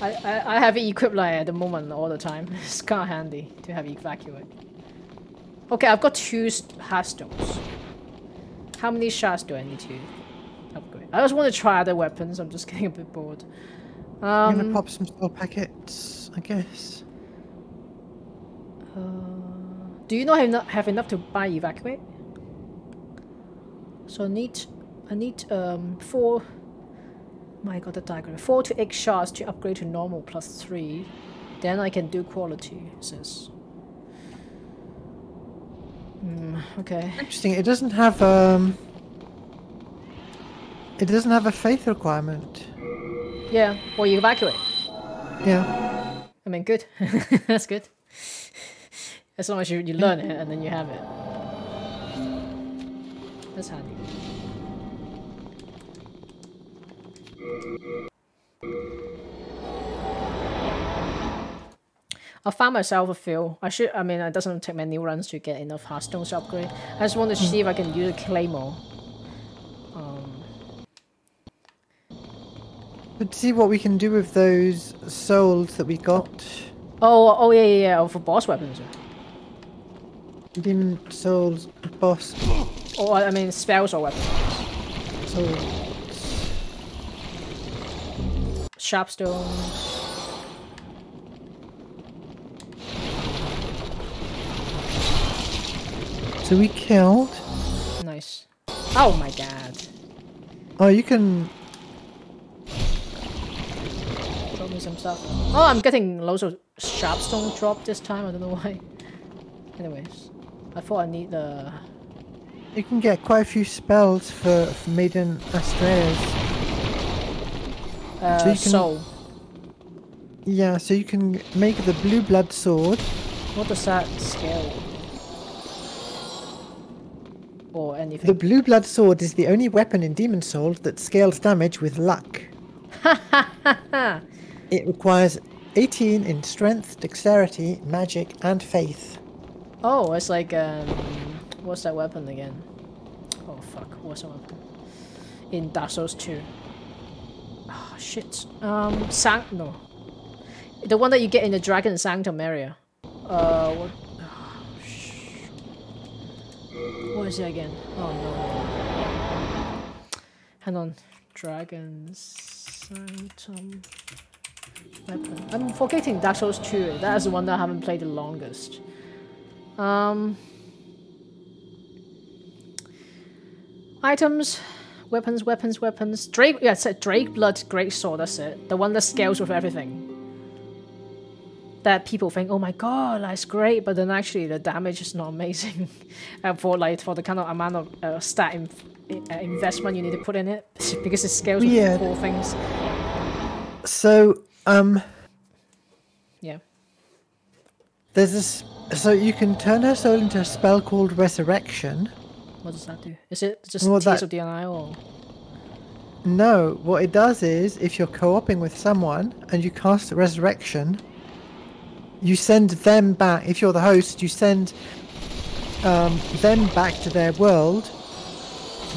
I, I, I have it equipped like at the moment all the time. [laughs] It's kind of handy to have evacuate. Okay, I've got two st- hard stones. How many shots do I need to upgrade? I just want to try other weapons. I'm just [laughs] getting a bit bored. I'm gonna Um, pop some spell packets, I guess. do you not have enough, have enough to buy evacuate? So I need I need um four. My god, the diagram. Four to eight shots to upgrade to normal plus three. Then I can do quality. It says. Hmm. okay. Interesting. It doesn't have um. It doesn't have a faith requirement. Yeah. Well, you evacuate. Yeah. I mean, good. [laughs] That's good. As long as you, you learn it and then you have it. That's handy. I found myself a few. I should. I mean, it doesn't take many runs to get enough Hardstones to upgrade. I just want to see if I can use a claymore. Um, But see what we can do with those souls that we got. oh, oh yeah, yeah, yeah. Oh, for boss weapons. Demon souls, boss [gasps] Or I mean, spells or weapons. souls. Sharpstone. So we killed. Nice. Oh my god. Oh, you can. Drop me some stuff. Oh, I'm getting loads of sharpstone drop this time. I don't know why. [laughs] Anyways, I thought I need the. You can get quite a few spells for, for Maiden Astraea's. Uh, So you can- soul. Yeah, so you can make the blue blood sword. What does that scale? Or anything? The blue blood sword is the only weapon in Demon Soul that scales damage with luck. [laughs] it requires 18 in strength, dexterity, magic, and faith. Oh, it's like um, what's that weapon again? Oh fuck, what's that weapon? In Dark Souls 2. Oh shit. Um, Sang no. The one that you get in the Dragon Sanctum area. Uh, what? Oh, what is it again? Oh no. Hang on. Dragon Sanctum weapon. I'm forgetting Dark Souls 2. That is the one that I haven't played the longest. Um, items, weapons, weapons, weapons. Drake, yeah, it's a Drake Blood Great Sword. That's it. The one that scales with everything. That people think, oh my god, that's great, but then actually the damage is not amazing. [laughs] for like for the kind of amount of uh, stat in, uh, investment you need to put in it [laughs] because it scales with Yeah. four things. So, um, Yeah. there's this. So you can turn her soul into a spell called Resurrection. What does that do? Is it just Well, Tears that- of or? No, what it does is if you're co-oping with someone and you cast Resurrection, you send them back. If you're the host, you send um, them back to their world,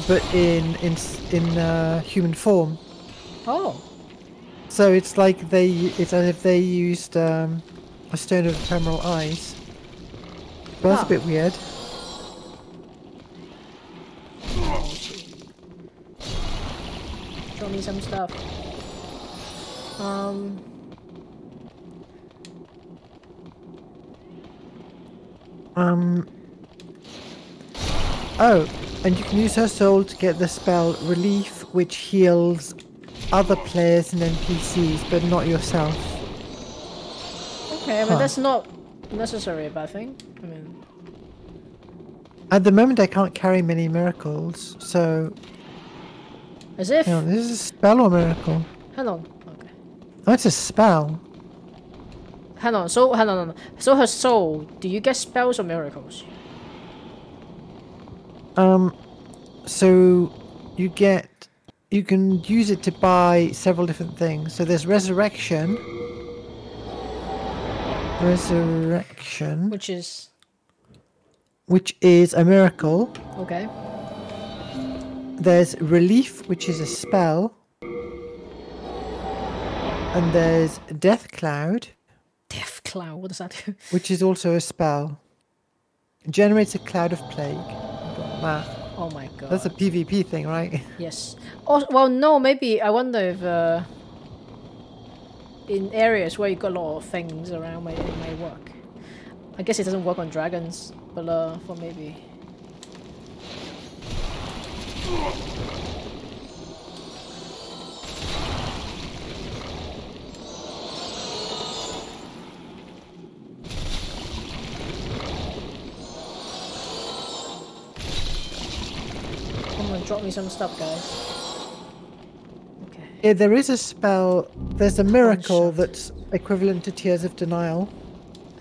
but in in in uh, human form. Oh, So it's like they it's as if they used um, a stone of ephemeral eyes. But that's a bit weird. show me some stuff. Um. Um. Oh, and you can use her soul to get the spell Relief, which heals other players and NPCs, but not yourself. Okay, but Huh. that's not necessarily a bad thing. I mean, At the moment, I can't carry many miracles, so as if. on, this is a spell or miracle? Hang on. Okay. Oh, it's a spell. Hang on. So hang on. hang on. So her soul. Do you get spells or miracles? Um, so you get, you can use it to buy several different things. So there's resurrection. Resurrection, Which is which is a miracle. okay. There's relief, which is a spell. And there's death cloud, Death cloud. What does that do? [laughs] which is also a spell. Generates a cloud of plague. That. Oh my god. That's a PvP thing, right? [laughs] Yes. Oh, well, no, maybe. I wonder if uh, in areas where you got a lot of things around, might, it might work. I guess it doesn't work on dragons, but uh, for maybe. Come on, drop me some stuff, guys. Yeah, there is a spell. There's a miracle that's equivalent to Tears of Denial.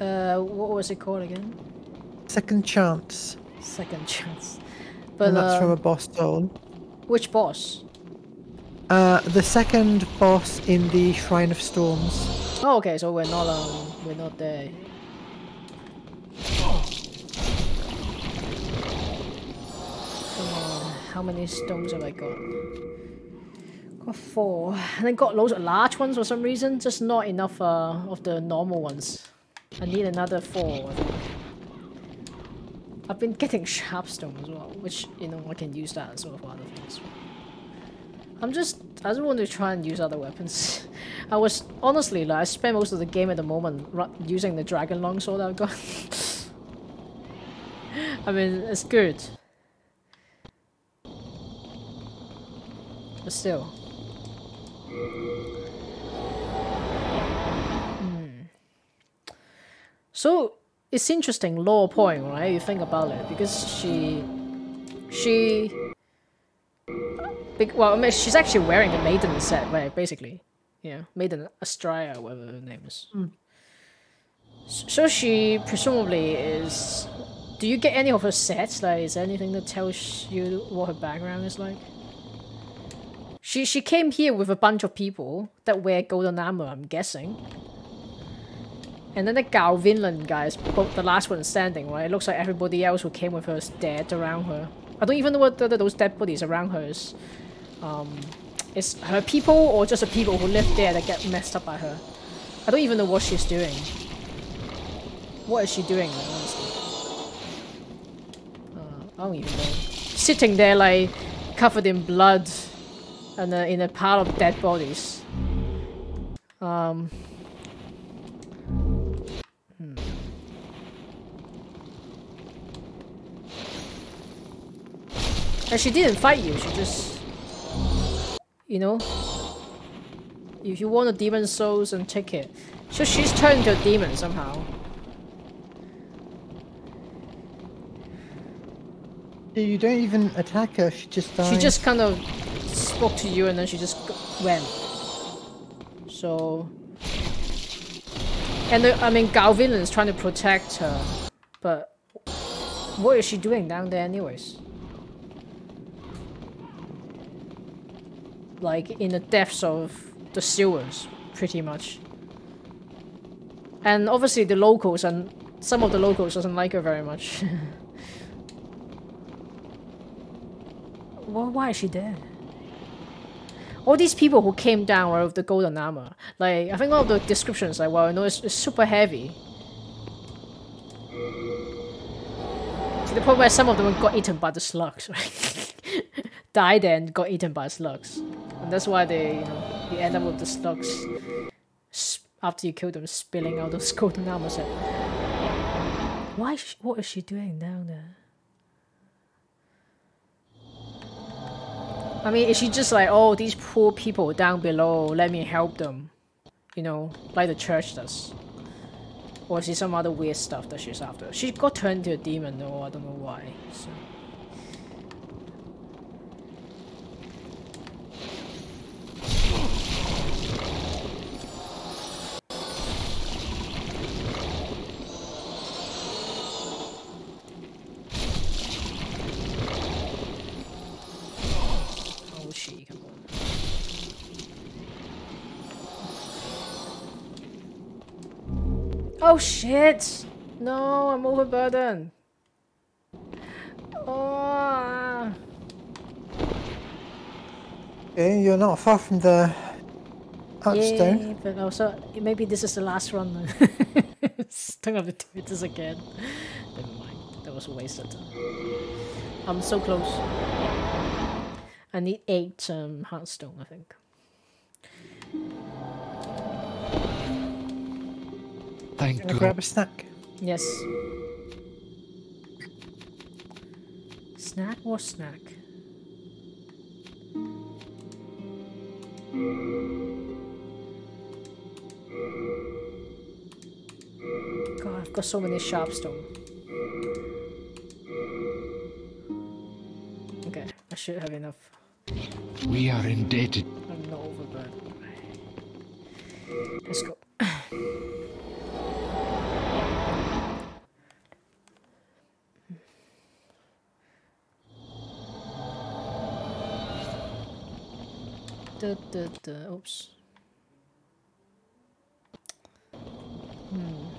Uh, what was it called again? Second Chance. Second chance. But and that's uh, from a boss soul. which boss? Uh, the second boss in the Shrine of Storms. Oh, okay. So we're not um, we're not there. Come on, how many stones have I got? Four. And I got loads of large ones for some reason, just not enough uh, of the normal ones. I need another four, I think. I've been getting sharp stone as well, which, you know, I can use that as well for other things. I'm just, I just want to try and use other weapons. [laughs] I was, honestly, like, I spend most of the game at the moment using the dragon longsword I've got. [laughs] I mean, it's good. But still. Hmm. So, it's interesting, lore point, right? You think about it, because she... She... Well, I mean, she's actually wearing the maiden set, right? Basically, yeah, maiden Astraea, whatever her name is. S- So she presumably is. Do you get any of her sets? Like, is there anything that tells you what her background is like? She she came here with a bunch of people that wear golden armor. I'm guessing. And then the Garl Vinland guys, both the last one standing, right? It looks like everybody else who came with her is dead around her. I don't even know what those dead bodies around her is. Um, is her people or just the people who live there that get messed up by her? I don't even know what she's doing. What is she doing, honestly? Uh, I don't even know. Sitting there like covered in blood and uh, in a pile of dead bodies. Um. hmm. And she didn't fight you, she just you know? If you want a demon souls and take it. So she's turned into a demon somehow. You don't even attack her, she just dies. She just kind of spoke to you and then she just went. So. And the, I mean, Galvin is trying to protect her, but what is she doing down there, anyways? Like in the depths of the sewers, pretty much. And obviously, the locals and some of the locals doesn't like her very much. [laughs] well, why is she there? All these people who came down were with the golden armor. Like I think one of the descriptions, like well, you know, it's, it's super heavy. To the point where some of them got eaten by the slugs, right? [laughs] Died and got eaten by slugs, and that's why they, you know, you end up with the slugs after you kill them spilling out those [laughs] golden armor set. Why? What is she doing down there? I mean, is she just like, oh, these poor people down below, let me help them? You know, like the church does. Or is it some other weird stuff that she's after? She got turned into a demon though, I don't know why. So. Shit! No, I'm overburdened. Oh. Okay, you're not far from the Archstone. Yeah, but also maybe this is the last run. Don't have to do again. Never mind. That was a waste of time. I'm so close. I need eight um, hardstone, I think. Thank Gonna God. grab a snack. Yes. Snack or snack? God, I've got so many sharpstone. Okay, I should have enough. We are indebted. I'm not overburdened. Let's go. Oops. Hmm.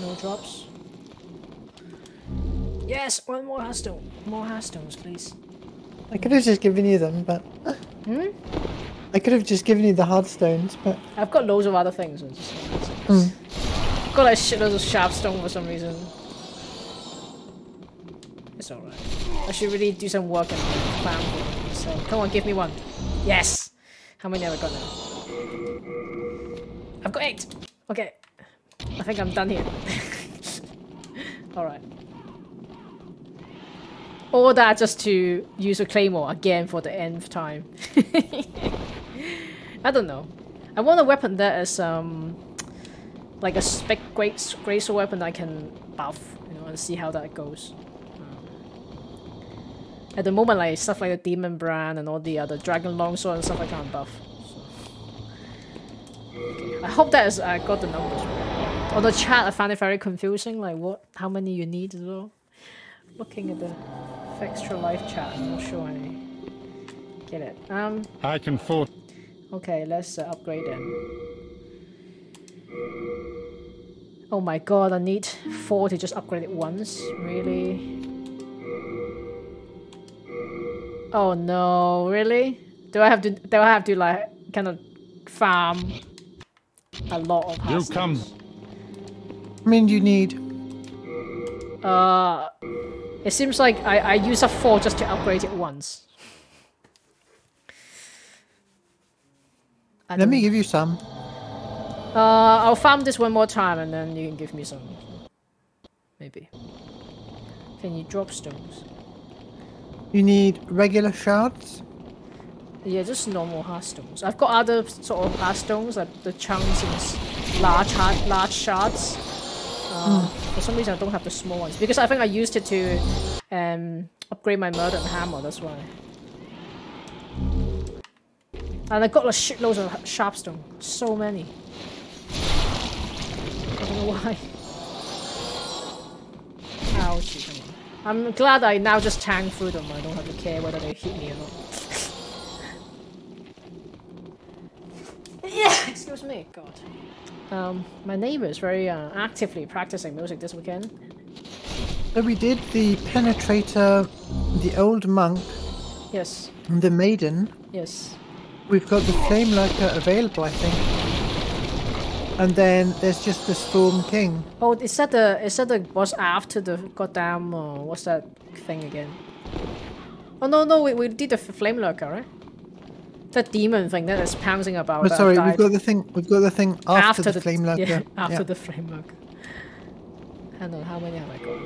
No drops. Yes, one more hardstone. More hardstones, please. I could have just given you them, but Hmm? I could have just given you the hard stones, but I've got loads of other things. Mm. I've got a shitloads of sharpstone for some reason. It's alright. I should really do some work and farm for. So come on, give me one. Yes. How many have I got now? I've got eight. Okay. I think I'm done here. [laughs] alright. All that just to use a claymore again for the nth time. [laughs] I don't know. I want a weapon that is um like a spec great great weapon I can buff, you know, and see how that goes. At the moment, like stuff like the Demonbrandt and all the other dragon longsword and stuff I can't buff. I hope that is I got the numbers right. On the chat, I found it very confusing. Like what, how many you need as well. Looking at the extra life chat, I'm not sure I get it. Um. I can fort. Okay, let's uh, upgrade it. Oh my god, I need four to just upgrade it once. Really? Oh no, really? Do I have to? Do I have to like kind of farm a lot of? You hardstones? come. I mean, you need. Uh, it seems like I I use up four just to upgrade it once. Let me give you some. Uh, I'll farm this one more time and then you can give me some. Maybe. Can you drop stones? You need regular shards. Yeah, just normal hard stones. I've got other sort of heart stones, like the chunks and large heart, large shards. Uh, For some reason, I don't have the small ones because I think I used it to um, upgrade my Mirdan hammer. That's why. And I got a shitloads of sharpstone. So many. I don't know why. [laughs] Ouchie. I'm glad I now just tank through them. I don't have to care whether they hit me or not. [laughs] yeah, excuse me. God. Um, my neighbor is very uh, actively practicing music this weekend. So we did the penetrator, the old monk, Yes, and the maiden. yes. we've got the flame lurker available, I think. And then there's just the Storm King. Oh, is that the is that the boss after the goddamn uh, what's that thing again? Oh no no we, we did the flame lurker right? That demon thing that is pouncing about. That sorry, we've got the thing. We've got the thing after, the, Flamelurker. Yeah, after Yeah. the flame. Hang on, how many have I got?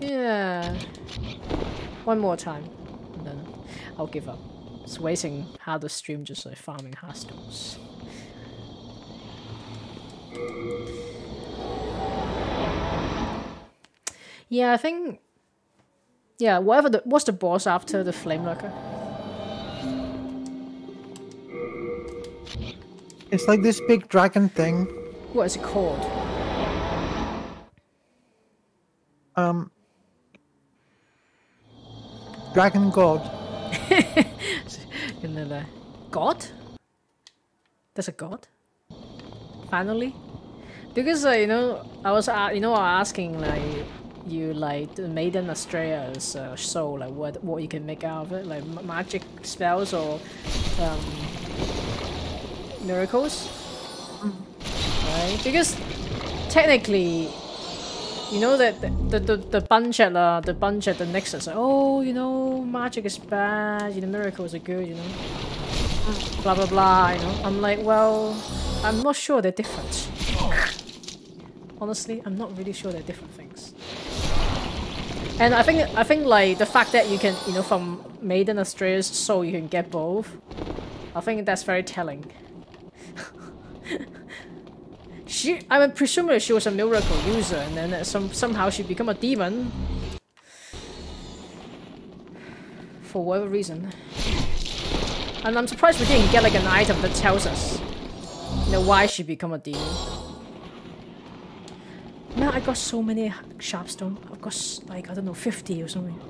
Yeah. One more time. And then I'll give up. It's wasting how the stream just like farming hostels. Yeah, I think. Yeah, whatever the what's the boss after the Flamelurker? It's like this big dragon thing. What is it called? Um, Dragon God. [laughs] God? There's a God? Finally? Because uh, you know, I was uh, you know I was asking like you like the Maiden Astraea's uh, soul like what what you can make out of it like magic spells or um, miracles, right? Because technically you know that the, the, the, the bunch at uh, the bunch at the Nexus, like, oh, you know, magic is bad, you know, miracles are good, you know, blah blah blah. You know, I'm like, well, I'm not sure they're different. Honestly, I'm not really sure they're different things. And I think I think like the fact that you can, you know, from Maiden Astraea's soul you can get both. I think that's very telling. [laughs] She, I mean, presumably she was a miracle user, and then some somehow she become a demon for whatever reason. And I'm surprised we didn't get like an item that tells us, you know, why she become a demon. Man, I got so many sharpstone. I've got like I don't know, 50 or something.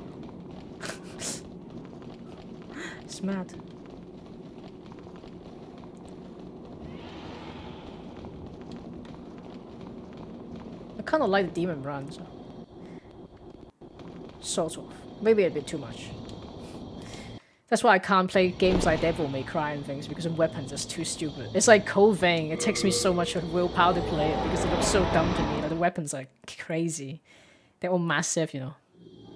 [laughs] it's mad. I kind of like the demon so. Sort of. Maybe a bit too much. That's why I can't play games like Devil May Cry and things because the weapons is too stupid. It's like Vein. It takes me so much willpower to play it because it looks so dumb to me. Like the weapons are crazy. They're all massive, you know.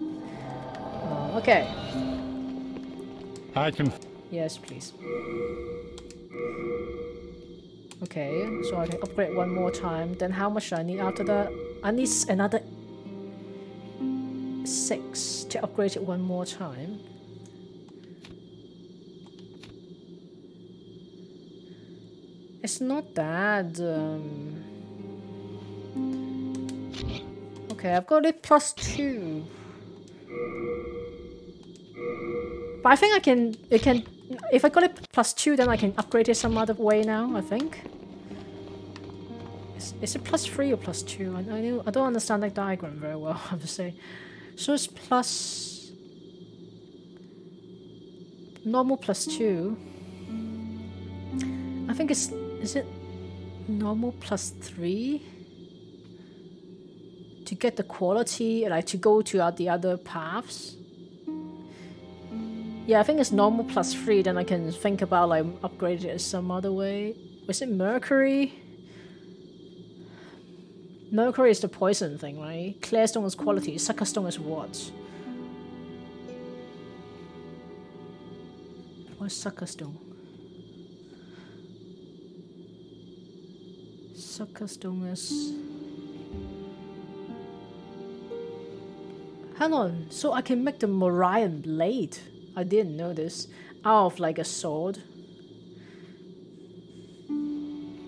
Uh, okay. I can Yes, please. Okay, so I can upgrade one more time. Then how much do I need after that? I need another six to upgrade it one more time. It's not that. Um... Okay, I've got it plus two. But I think I can, it can, if I got it plus two, then I can upgrade it some other way now, I think. Is, is it plus three or plus two? I, I, don't, I don't understand that diagram very well, I have to say. So it's plus... Normal plus two. I think it's, is it normal plus three? To get the quality, like to go to uh, the other paths? Yeah, I think it's normal plus three. Then I can think about like upgrading it some other way. Was it Mercury? Mercury is the poison thing, right? Clearstone is quality. Suckerstone is what? What's Suckerstone? Suckerstone is. Hang on, so I can make the Morion blade. I didn't know this. Out of like a sword.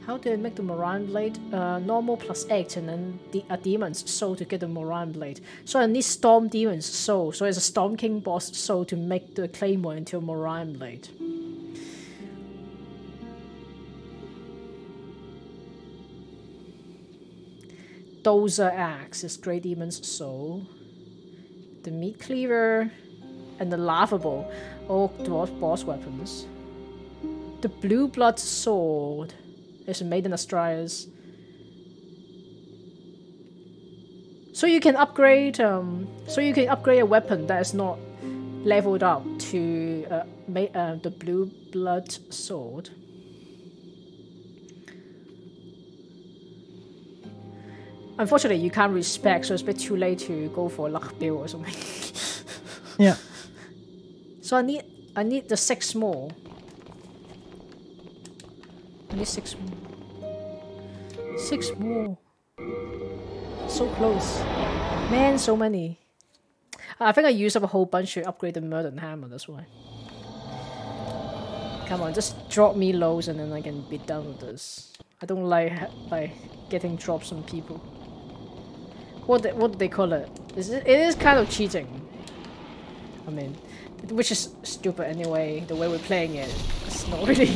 How do I make the Morion blade? Uh, normal plus 8 and then the, a demon's soul to get the Morion blade. So I need Storm Demon's soul. So it's a Storm King boss soul to make the Claymore into a Moran blade. Dozer Axe is Grey Demon's soul. The Meat Cleaver and the Laughable, all dwarf boss weapons. The Blue Blood Sword is Maiden Astraea's. So you can upgrade, um, so you can upgrade a weapon that is not leveled up to uh, uh, the blue blood sword. Unfortunately, you can't respect, so it's a bit too late to go for a luck bill or something. [laughs] Yeah. so I need I need the six more. I need six more. Six more. So close. Man, so many. I think I used up a whole bunch to upgrade the Mirdan Hammer, that's why. Come on, just drop me lows and then I can be done with this. I don't like like getting drops on people. What what do they call it? Is it? It is kind of cheating. I mean, which is stupid anyway. The way we're playing it, it's not really. [laughs]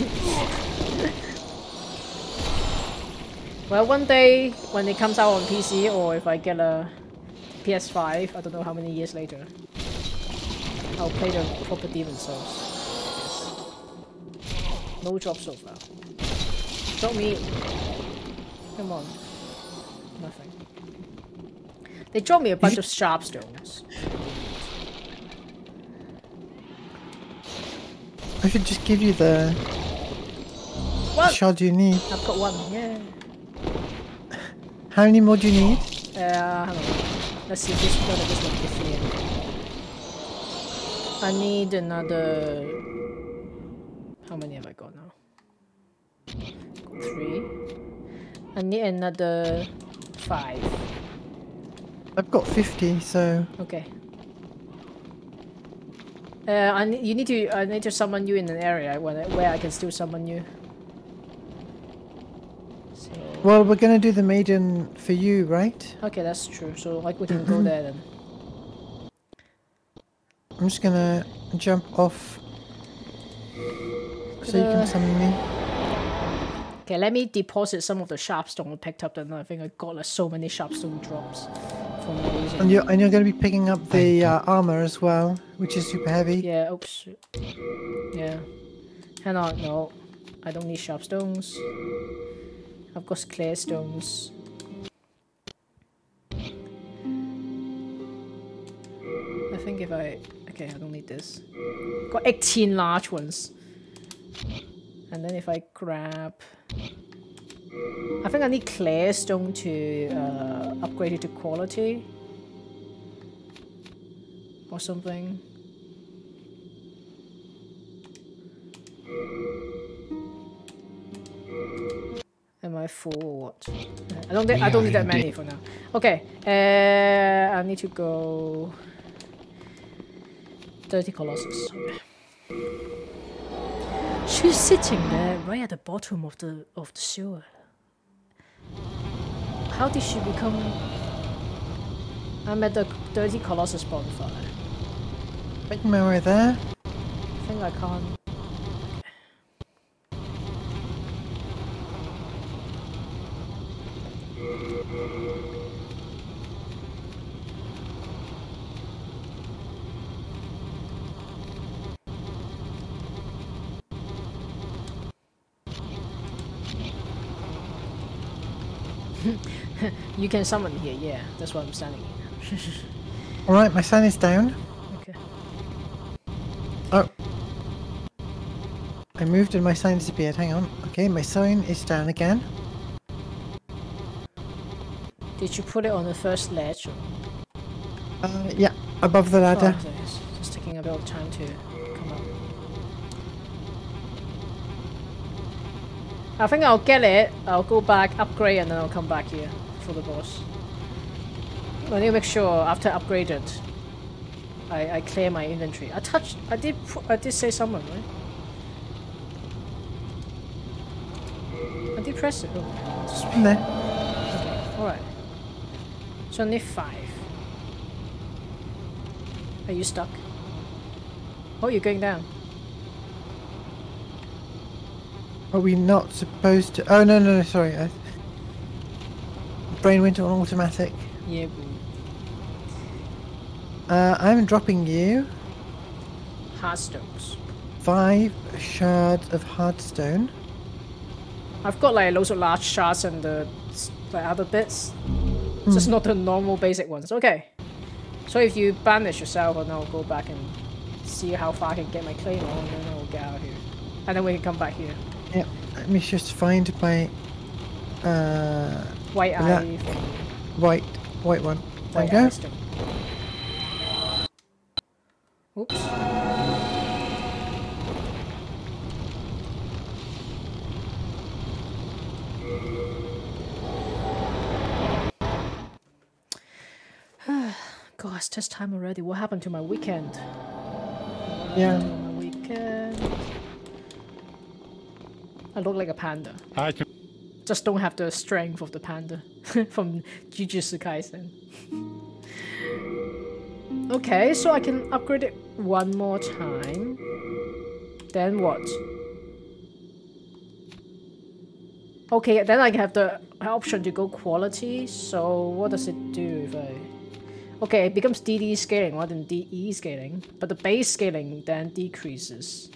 well, one day when it comes out on PC, or if I get a PS5, I don't know how many years later, I'll play the proper Demon Souls. No drop so far. Drop me. Come on. Nothing. They dropped me a bunch of sharp stones. I should just give you the What? shard you need. I've got one. Yeah. How many more do you need? Uh. Let's see this one this one gives me. I need another. How many have I got now? Three. I need another five. I've got 50, so Okay. Uh, I need, you need to. I need to summon you in an area where I, where I can still summon you. So. well, we're gonna do the maiden for you, right? Okay, that's true. So like we can go [clears throat] there then. I'm just gonna jump off so you can summon me. Okay, let me deposit some of the sharp sharpstone I picked up. Then I think I got like so many sharp sharpstone drops for no reason. And you're and you're gonna be picking up the uh, armor as well, which is super heavy. Yeah. Oops. Yeah. Hang on. No, I don't need sharpstones. I've got clear stones. I think if I okay, I don't need this. Got 18 large ones. And then if I grab I think I need clear stone to uh, upgrade it to quality or something. Am I full or what? I don't I don't need that many for now. Okay, uh, I need to go. Dirty Colossus. Okay. She's sitting there right at the bottom of the of the sewer. How did she become? I'm at the Dirty Colossus bonfire. Making my way there. I think I can't. You can summon here, yeah. That's what I'm standing here. [laughs] All right, my sun is down. Okay. Oh. I moved and my sign disappeared. Hang on. Okay, my sign is down again. Did you put it on the first ledge? Uh, yeah, above the Oh, ladder. it's just taking a bit of time to come up. I think I'll get it. I'll go back, upgrade, and then I'll come back here for the boss. I need to make sure after upgraded, I, I clear my inventory. I touched. I did. I did say someone, right? I did press it. Oh, there. Okay, alright. So I need five. Are you stuck? Oh, you're going down. Are we not supposed to? Oh no no no! Sorry, I... brain went on automatic. Yeah. Uh, I'm dropping you Hardstones. five shards of hardstone. I've got like loads of large shards and the like other bits. Just not the normal basic ones. Okay. So if you banish yourself, and I'll go back and see how far I can get my claymore, and then I'll get out of here. And then we can come back here. Yep. Let me just find my uh, White eye. white white one. There White you go. eye stone. Oops. [sighs] God, it's test time already. What happened to my weekend? Yeah. My weekend. I look like a panda. I can. Just don't have the strength of the panda [laughs] from Jujutsu Kaisen. Okay, so I can upgrade it one more time. Then what? Okay, then I have the option to go quality. So what does it do if I? Okay, it becomes DD scaling rather than DE scaling, but the base scaling then decreases.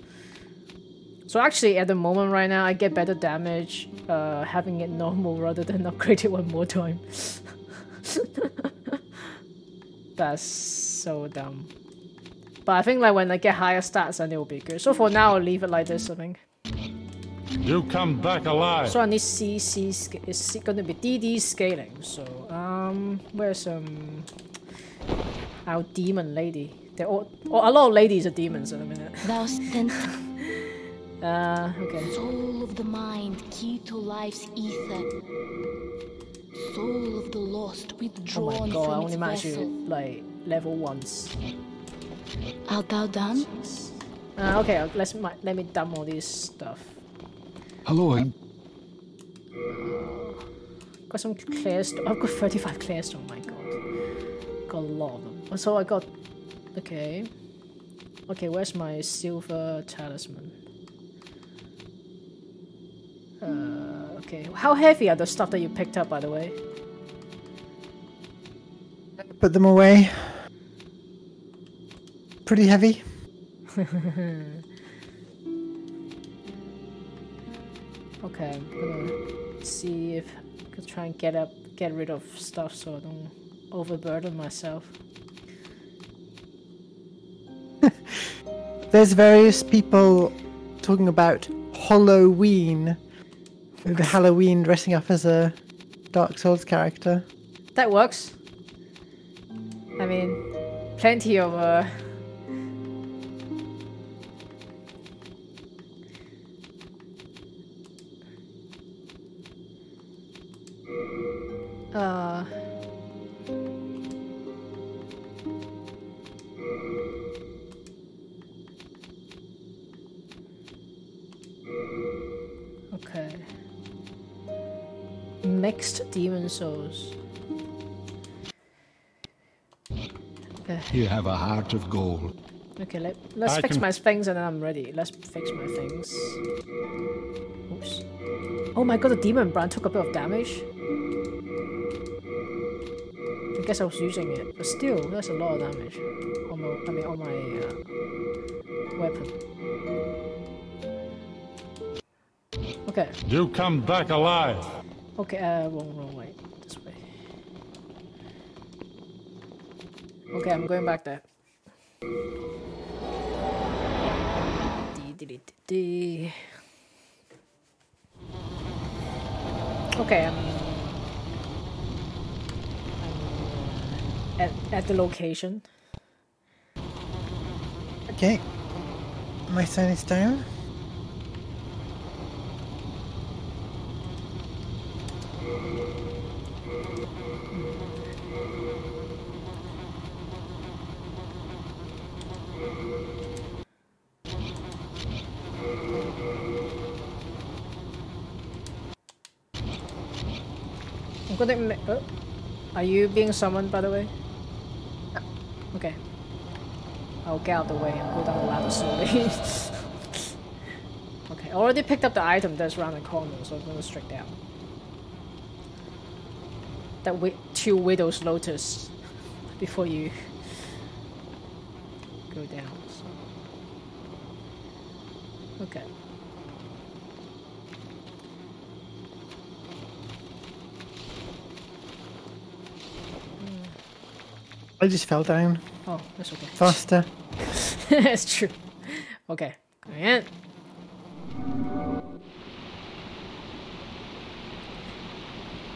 So actually, at the moment right now, I get better damage uh, having it normal [laughs] rather than upgrade it one more time. [laughs] That's so dumb. But I think like when I get higher stats, then it will be good. So for now, I'll leave it like this. I think. You come back alive. So I need CC. sca- It's going to be DD scaling. So um, where's um our demon lady? They're all, oh, a lot of ladies are demons at the minute. [laughs] Thou Uh, okay. soul of the mind, key to life's ether. Soul of the lost, withdrawn Oh withdrawn my god, I from only its managed to like level once. Art thou done? Uh, okay, uh, let's mi- let me dump all this stuff. Hello, I'm Got some clear stone. I've got 35 clear stone. My god, got a lot of them. So I got. Okay. Okay, where's my silver talisman? Uh, okay. How heavy are the stuff that you picked up, by the way? Put them away. Pretty heavy. [laughs] Okay, I'm gonna see if I can try and get up, get rid of stuff so I don't overburden myself. [laughs] There's various people talking about Halloween. The Halloween dressing up as a Dark Souls character. That works. I mean, plenty of uh, uh Mixed demon souls. You have a heart of gold. Okay, let, let's I fix can- my things and then I'm ready. Let's fix my things. Oops. Oh my god, the Demonbrandt took a bit of damage. I guess I was using it, but still, that's a lot of damage on my, I mean, on my uh, weapon. Okay, You come back alive. Okay, uh, wrong, wrong way. This way. Okay, I'm going back there. Okay, I'm, I'm at, at the location. Okay. My sun is down. I'm gonna. ma- Oh, are you being summoned, by the way? Okay. I'll get out of the way and go down the ladder slowly. [laughs] okay, I already picked up the item that's around the corner, so I'm gonna straight down. That wi- two widows lotus [laughs] before you go down. So. Okay. I just fell down Oh, that's okay. faster. [laughs] that's true. Okay, in.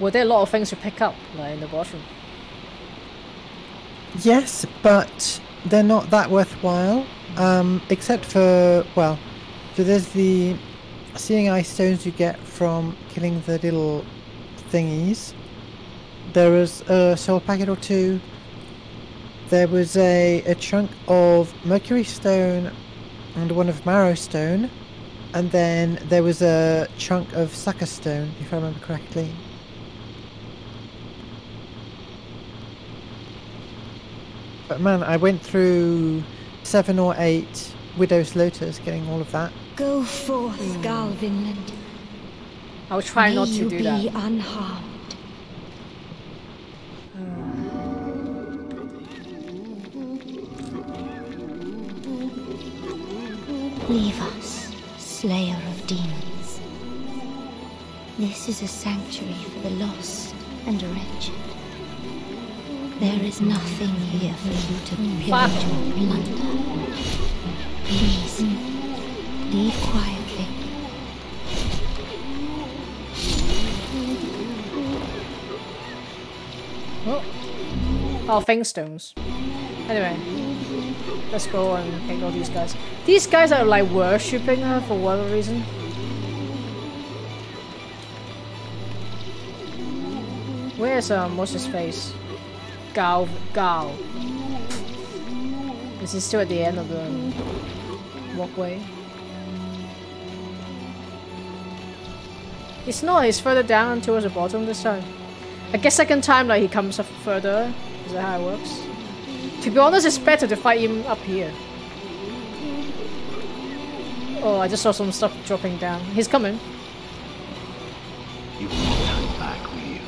Were there a lot of things to pick up, like in the bathroom? Yes, but they're not that worthwhile. Um, except for well, so there's the seeing eye stones you get from killing the little thingies. There was a soul packet or two. There was a, a chunk of mercury stone and one of marrow stone. And then there was a chunk of sucker stone, if I remember correctly. But man, I went through seven or eight Widow's Lotus getting all of that. Go forth, Garl Vinland. I'll try May not to you do be that. unharmed. Leave us, Slayer of Demons. This is a sanctuary for the lost and wretched. There is nothing here for you to pillage or plunder. Please, leave quietly. Oh, oh Fang Stones. Anyway, let's go and ignore these guys. These guys are like worshipping her for whatever reason. Where's um, what's his face? Gal, Gal. This is still at the end of the walkway? It's not, he's further down towards the bottom this time. I guess second time like he comes up further. Is that how it works? To be honest, it's better to fight him up here. Oh, I just saw some stuff dropping down. He's coming. You will not turn back, will you?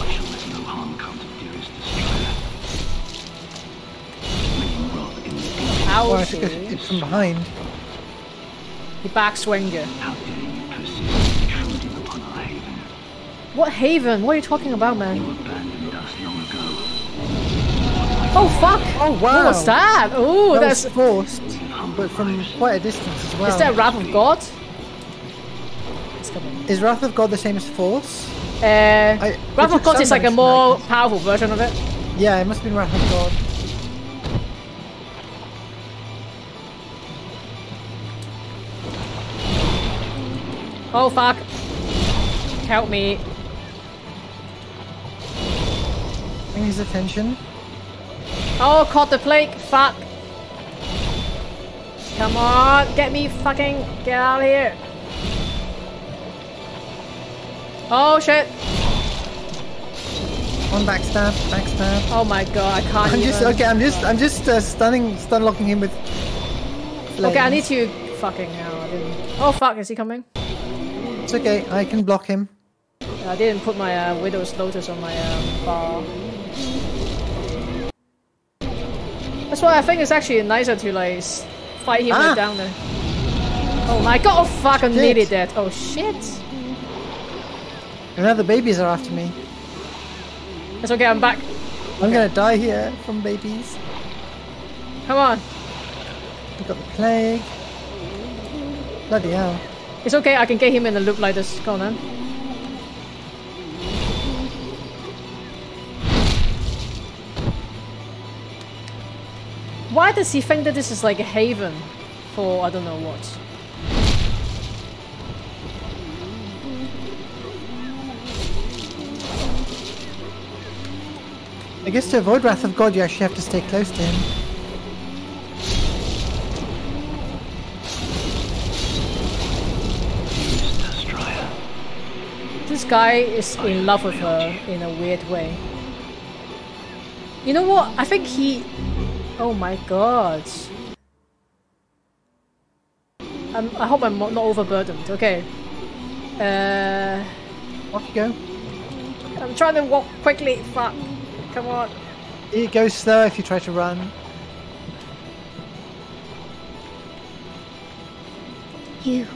I shall let no harm come to dearest destroyer. May you rot in. Oh, I Ouch. it's from behind. He backswinged you. How dare you persist intruding upon our haven? What haven? What are you talking about, man? You abandoned us long ago. Oh fuck! Oh wow! What was that? Ooh, That that's was forced, but from quite a distance as well. is that Wrath of God? Is Wrath of God the same as Force? Uh, I- Wrath of God is some like a more from powerful version of it. Yeah, it must have been Wrath of God. Oh fuck! Help me! Bring his attention. Oh, caught the plague! Fuck! Come on, get me fucking get out of here! Oh shit! On backstab, backstab. Oh my god, I can't I'm just okay. I'm just I'm just uh, stunning, stun locking him with. Okay, I need to fucking hell. I didn't. Oh fuck, is he coming? It's okay. I can block him. I didn't put my uh, Widow's Lotus on my um, bar. That's why I think it's actually nicer to like fight him Ah! down there. Oh my god! Oh fuck! I'm Shit. nearly dead. Oh shit! And now the babies are after me. It's okay. I'm back. I'm gonna die here from babies. Come on. We've got the plague. Bloody hell. It's okay. I can get him in a loop like this. Go on, then. Why does he think that this is like a haven for I don't know what? I guess to avoid Wrath of God, you actually have to stay close to him. This guy is in love with her in a weird way. You know what? I think he. Oh my god. I'm, I hope I'm not overburdened. Okay. Uh, Off you go. I'm trying to walk quickly. Fuck. Come on. It goes slow if you try to run. You.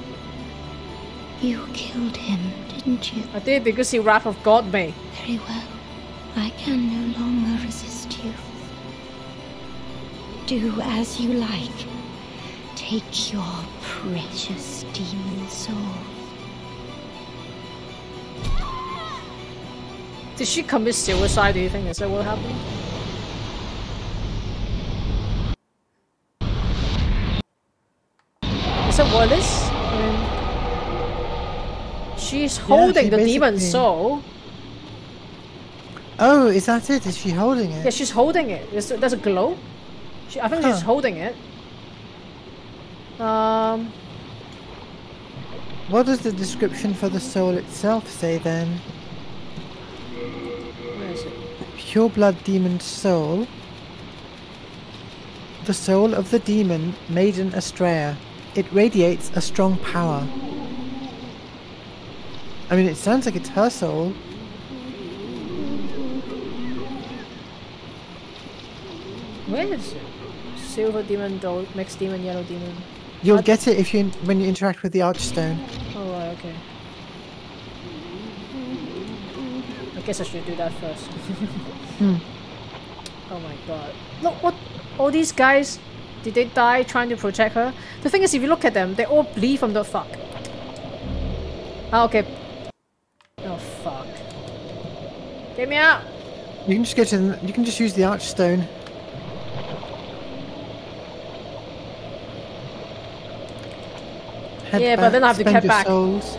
You killed him, didn't you? I did because he wrath of God me. Very well. I can no longer resist you. Do as you like. Take your precious demon soul. Did she commit suicide? Do you think is that what happened? Is that what it is? I mean, she's holding she the demon soul. Oh, is that it? Is she holding it? Yeah, she's holding it. There's a, there's a glow. She, I think she's holding it. Um, What does the description for the soul itself say then? where is it? Pure blood demon soul. The soul of the demon, Maiden Astraea. It radiates a strong power. I mean, it sounds like it's her soul. Where is it? Silver demon, gold, mixed demon, yellow demon. You'll I- get it if you when you interact with the Archstone. Oh, right, okay. I guess I should do that first. [laughs] Oh my god. Look, what? All these guys, did they die trying to protect her? The thing is, if you look at them, they all bleed from the fuck. Ah, okay. Oh, fuck. Get me out! You can just get to the, you can just use the Archstone. Yeah, but then I have to get back. Souls.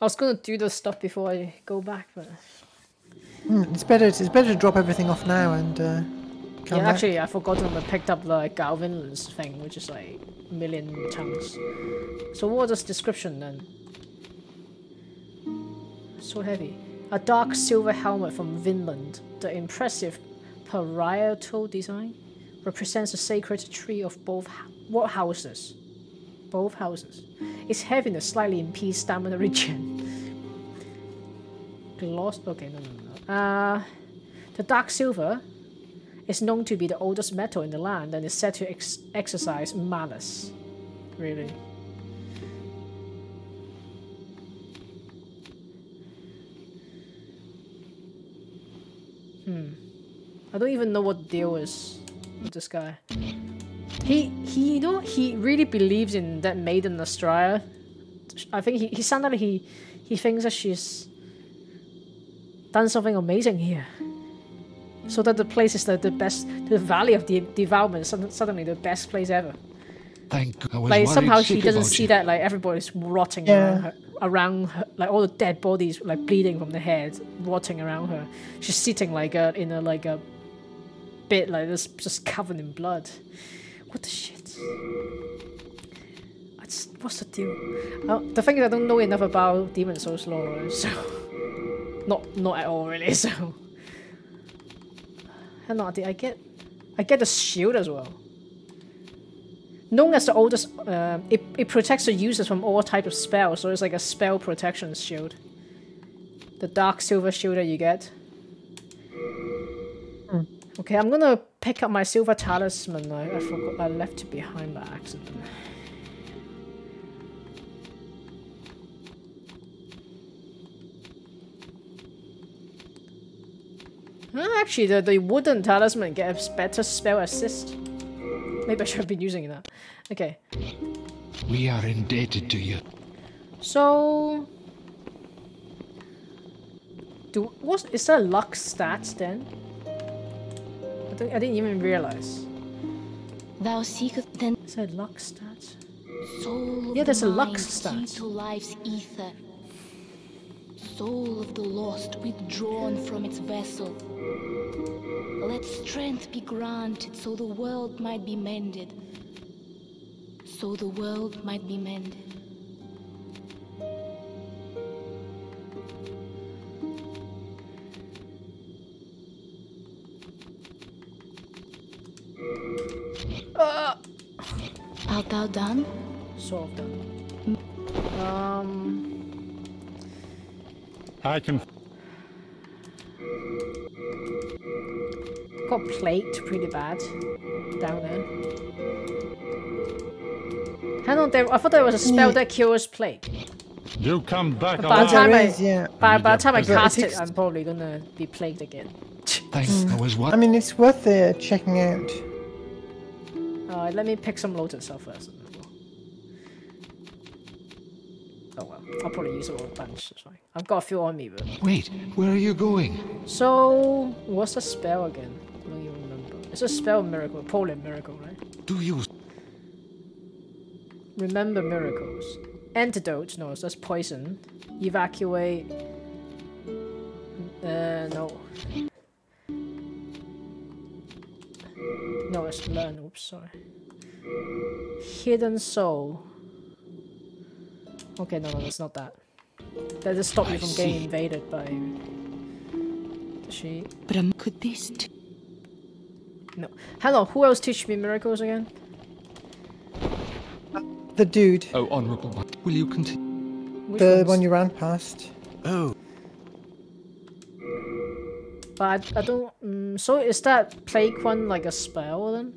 I was gonna do the stuff before I go back, but... Hmm, it's better. It's better to drop everything off now and uh, come yeah, back. actually, I forgot them. I picked up the Galvin's thing, which is like a million chunks. So what was this description then? So heavy. A dark silver helmet from Vinland. The impressive parietal design represents the sacred tree of both what houses? Both houses. Its heaviness slightly impedes stamina region. [laughs] Gloss. Okay, no, no, no. Uh, the dark silver is known to be the oldest metal in the land and is said to ex- exercise malice. Really. Hmm. I don't even know what deal is this guy. He he you know he really believes in that maiden Astraea. I think he, he sounded like he he thinks that she's done something amazing here so that the place is the, the best the valley of the Defilement is suddenly the best place ever Thank God. Like somehow she doesn't see you. that like everybody's rotting Yeah. around, her, around her like all the dead bodies like bleeding from the head rotting around her she's sitting like a, in a like a bit like this just covered in blood. What the shit? What's, what's the deal? Uh, the thing is I don't know enough about Demon Souls lore so [laughs] not not at all really [laughs] so. Hang on did I get I get the shield as well. Known as the oldest, uh, it, it protects the users from all types of spells, so it's like a spell protection shield. The dark silver shield that you get. Okay, I'm gonna pick up my silver talisman. I, I forgot I left it behind by accident. Actually, the, the wooden talisman gets better spell assist. Maybe I should have been using that. Okay. We are indebted to you. So, do what is that luck stats then? I, don't, I didn't even realize. Thou seekest then Is that luck stats? soul Yeah, the there's a luck stat. to life's ether. Soul of the lost withdrawn from its vessel. Let strength be granted so the world might be mended. So the world might be mended. Art thou done? Sort of done. Um, I can. got plate pretty bad down there. Hang on, there. I thought there was a spell that cures plate. You come back by the time There I, is, yeah. by, by the time I cast it it, I'm probably gonna be plagued again. Thanks. I was I mean, it's worth uh, checking out. Let me pick some lotus up first. Oh well, I'll probably use it all a bunch. It's fine. I've got a few on me, but. Wait, where are you going? So, what's the spell again? I don't even remember. It's a spell miracle, Poland miracle, right? Do you? Remember miracles. Antidote, no, that's poison. Evacuate. Uh, no. No, it's learn. Oops, sorry. Hidden soul. Okay, no, no, that's not that. That just stop you I from getting invaded by the sheep. But um, could this t- No. Hello, who else teach me miracles again? The dude, Oh, honourable one. Will you continue? Which the ones? one you ran past. Oh, But I, I don't. Um, so is that plague one like a spell then?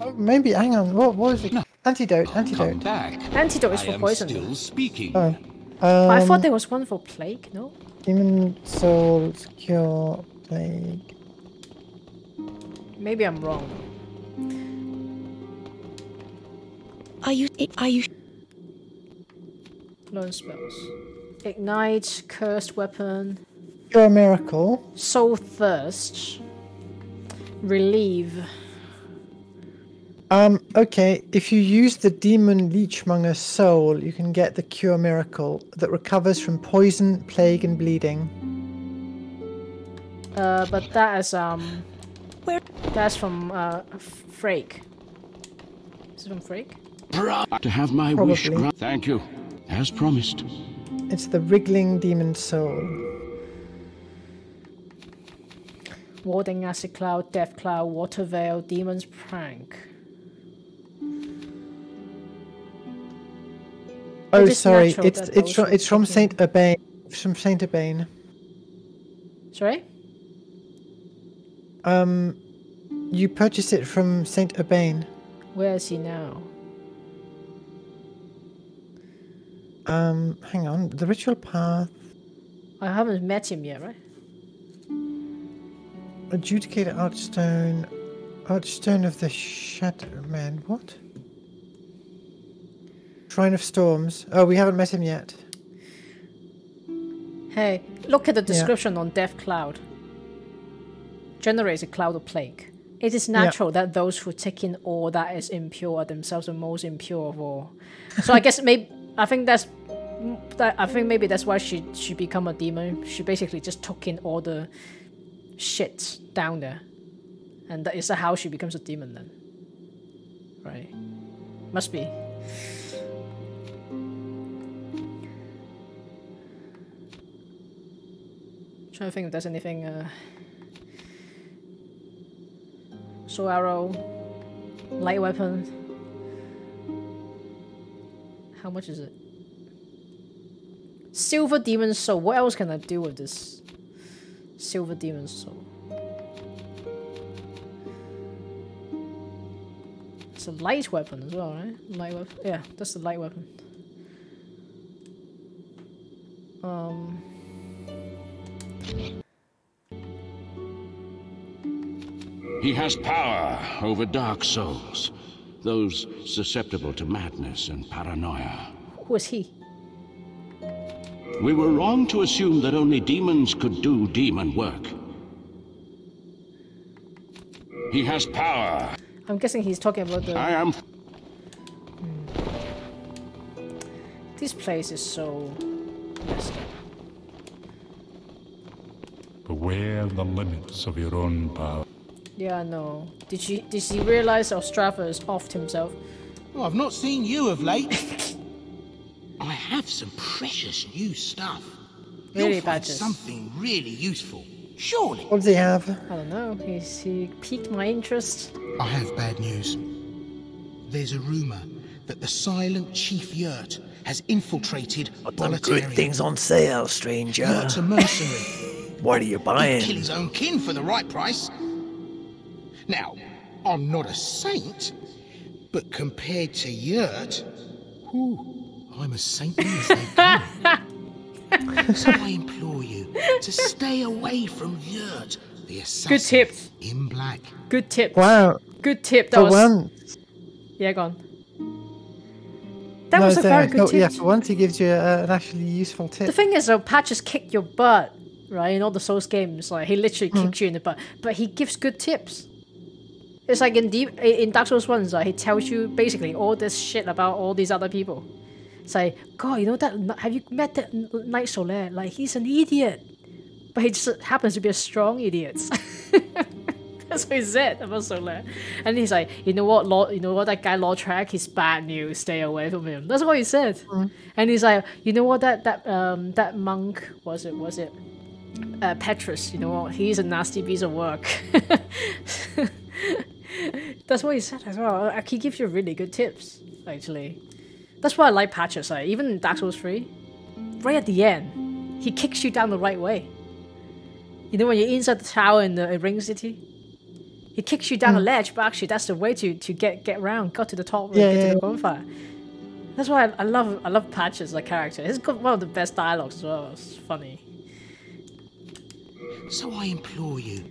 Oh, maybe. Hang on. What? What is it? Antidote. come Antidote. back. Antidote is for poison. still speaking. Oh. But I thought Um, there was one for plague. No. Demon souls cure plague. Maybe I'm wrong. are you are you Learn spells. Ignite, cursed weapon, Cure miracle. soul thirst, relieve. Um. Okay. If you use the demon leechmonger soul, you can get the cure miracle that recovers from poison, plague, and bleeding. Uh, but that is um, Where- that's from uh Freke. Is it from Freke? To have my wish granted. Thank you. As promised. It's the wriggling demon soul. Warding acid cloud, death cloud, water veil, demon's prank. Oh, sorry. It's it's from it's from. Saint Urbain. From Saint Urbain. Sorry. Um, you purchase it from Saint Urbain. Where is he now? Um, hang on. The ritual path. I haven't met him yet, right? Adjudicated Archstone. Archstone of the Shadow Man. What? Shrine of Storms. Oh, we haven't met him yet. Hey, look at the description on Death Cloud. Generates a cloud of plague. It is natural that those who take in all that is impure are themselves the most impure of all. So I guess [laughs] maybe I think that's that I think maybe that's why she she become a demon. She basically just took in all the shit down there, and that is how she becomes a demon then, right? Must be. Trying to think if there's anything. Uh, arrow, light weapon. How much is it? Silver demon soul. What else can I do with this silver demon soul? It's a light weapon as well, right? Light weapon. Yeah, that's the light weapon. Um. He has power over dark souls, those susceptible to madness and paranoia. Who is he? We were wrong to assume that only demons could do demon work. He has power. I'm guessing he's talking about the. I am. Hmm. This place is so messed up. Beware the limits of your own power. Yeah, I know. Did she did she realize Ostrava is offed himself? Oh, I've not seen you of late. I have some precious new stuff. Really, You'll find something really useful. Surely. What does he have? I don't know. He's he piqued my interest. I have bad news. There's a rumor that the silent Chief Yurt has infiltrated Boletarian. on sale, stranger. Yurt's a mercenary. What are you He'd buying? kill his own kin for the right price. Now, I'm not a saint, but compared to Yurt, whew, I'm as saintly as they come. so I implore you to stay away from Yurt The assassin tips. in black. Good tip. Wow. Good tip. That For was once. yeah, gone. That No, was a very I good thought- tip. Yeah, for once he gives you a, an actually useful tip. The thing is, though, Patches kicked your butt, right? In all the Souls games, like he literally Hmm. kicked you in the butt, but he gives good tips. It's like in Deep, in Dark Souls ones, like he tells you basically all this shit about all these other people. It's like, God, you know that? Have you met that Knight Solaire? Like he's an idiot, but he just happens to be a strong idiot. [laughs] That's what he said about Solaire. And he's like, you know what, Lord, you know what, that guy Lautrec? he's bad news. Stay away from him. That's what he said. And he's like, you know what, that that um that monk was it was it, uh, Petrus. You know what, he's a nasty piece of work. [laughs] That's what he said as well. He gives you really good tips, actually. That's why I like Patches. Like even in Dark Souls three, right at the end, he kicks you down the right way. You know when you're inside the tower in the Ring City, he kicks you down the ledge, but actually that's the way to, to get get around, go to the top, Yeah, get yeah, to the yeah. bonfire. That's why I, I love I love Patches as a character. He's got one of the best dialogues as well. It's funny. So I implore you,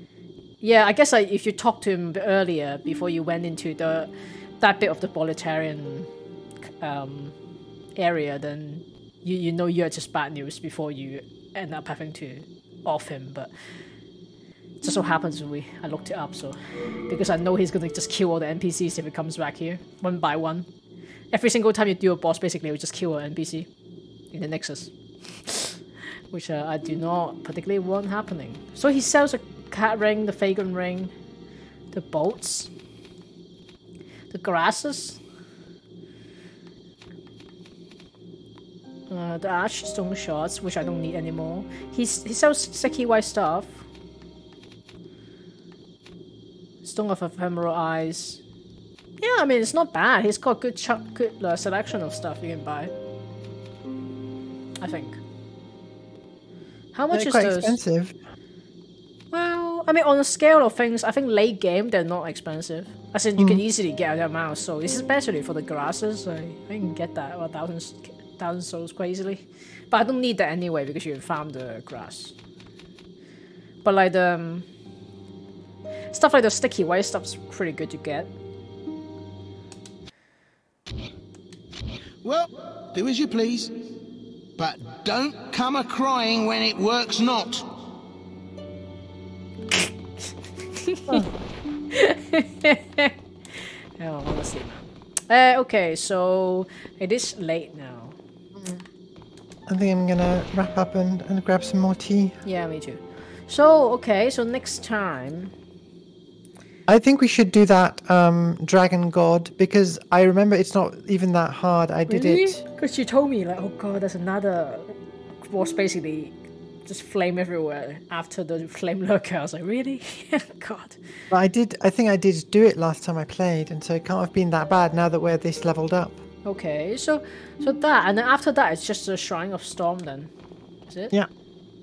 Yeah, I guess like if you talked to him earlier before you went into the that bit of the Boletarian um, area, then you you know you're just bad news before you end up having to off him. But it just so happens we I looked it up, so because I know he's gonna just kill all the NPCs if he comes back here one by one. Every single time you do a boss, basically, we just kill an NPC in the Nexus which uh, I do not particularly want happening. So he sells a cat ring, the Fagan ring, the bolts, the grasses, uh, the arch stone shards, which I don't need anymore. He's, he sells sticky white stuff, stone of ephemeral eyes. Yeah, I mean it's not bad. He's got good good uh, selection of stuff you can buy. I think. How much They're is quite those? expensive. Well, I mean, on the scale of things, I think late game they're not expensive. I in, you Mm. can easily get that amount so souls, especially for the grasses. I, I can get that a thousand thousand souls quite easily, but I don't need that anyway because you can farm the grass. But like the um, stuff like the sticky white stuff's pretty good to get. well, do as you please, but don't come a crying when it works not. [laughs] Oh, honestly, man. Uh, okay, so it is late now. I think I'm gonna wrap up and, and grab some more tea. Yeah, me too. So okay, so next time. I think we should do that um, Dragon God because I remember it's not even that hard. I did it. Because you told me, like, oh god, there's another boss basically just flame everywhere after the Flamelurker. I was like, really? [laughs] god. But I did. I think I did do it last time I played, and so it can't have been that bad now that we're this leveled up. Okay, so so that, and then after that, it's just a Shrine of Storm then. Is it? Yeah.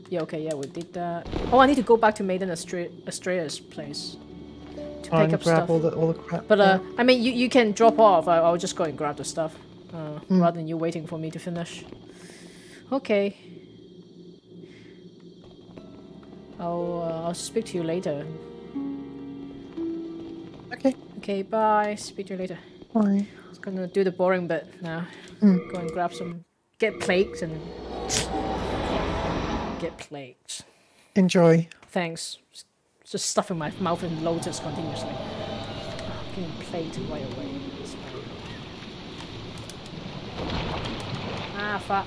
Yeah, okay, yeah, we did that. Oh, I need to go back to Maiden Astra- Astraea's place to pick up stuff. all the all the crap. But uh, I mean, you, you can drop off. I, I'll just go and grab the stuff, uh, Hmm. rather than you waiting for me to finish. Okay. I'll uh, I'll speak to you later. Okay. Okay. Bye. Speak to you later. Bye. I'm just gonna do the boring bit now. Hmm. Go and grab some. Get plates and get plates. Enjoy. Thanks. Just stuffing my mouth in lotus continuously. Getting plate right away. Ah, fuck.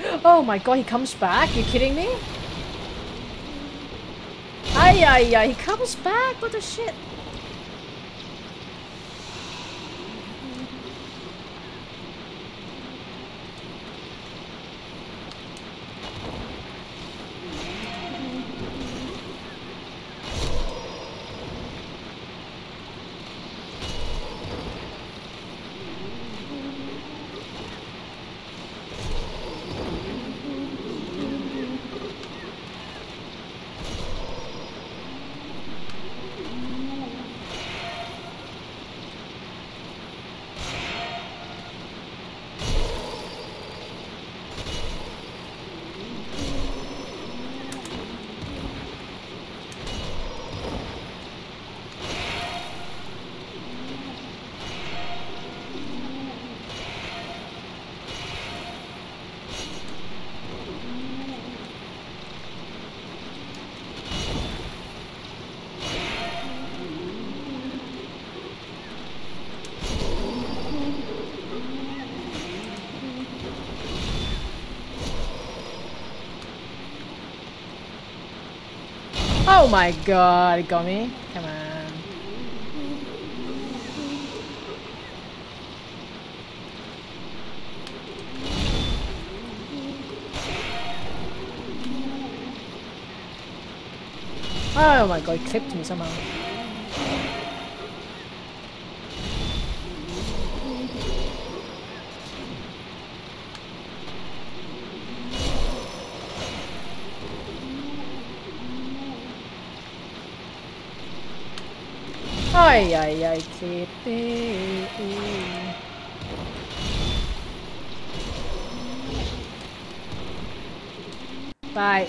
[gasps] Oh my god, he comes back? You kidding me? Ay, ay, ay, he comes back? What the shit? My god, it. Come on. Oh my god, it clipped me somehow. Ay, ay, ay, clippy. Bye.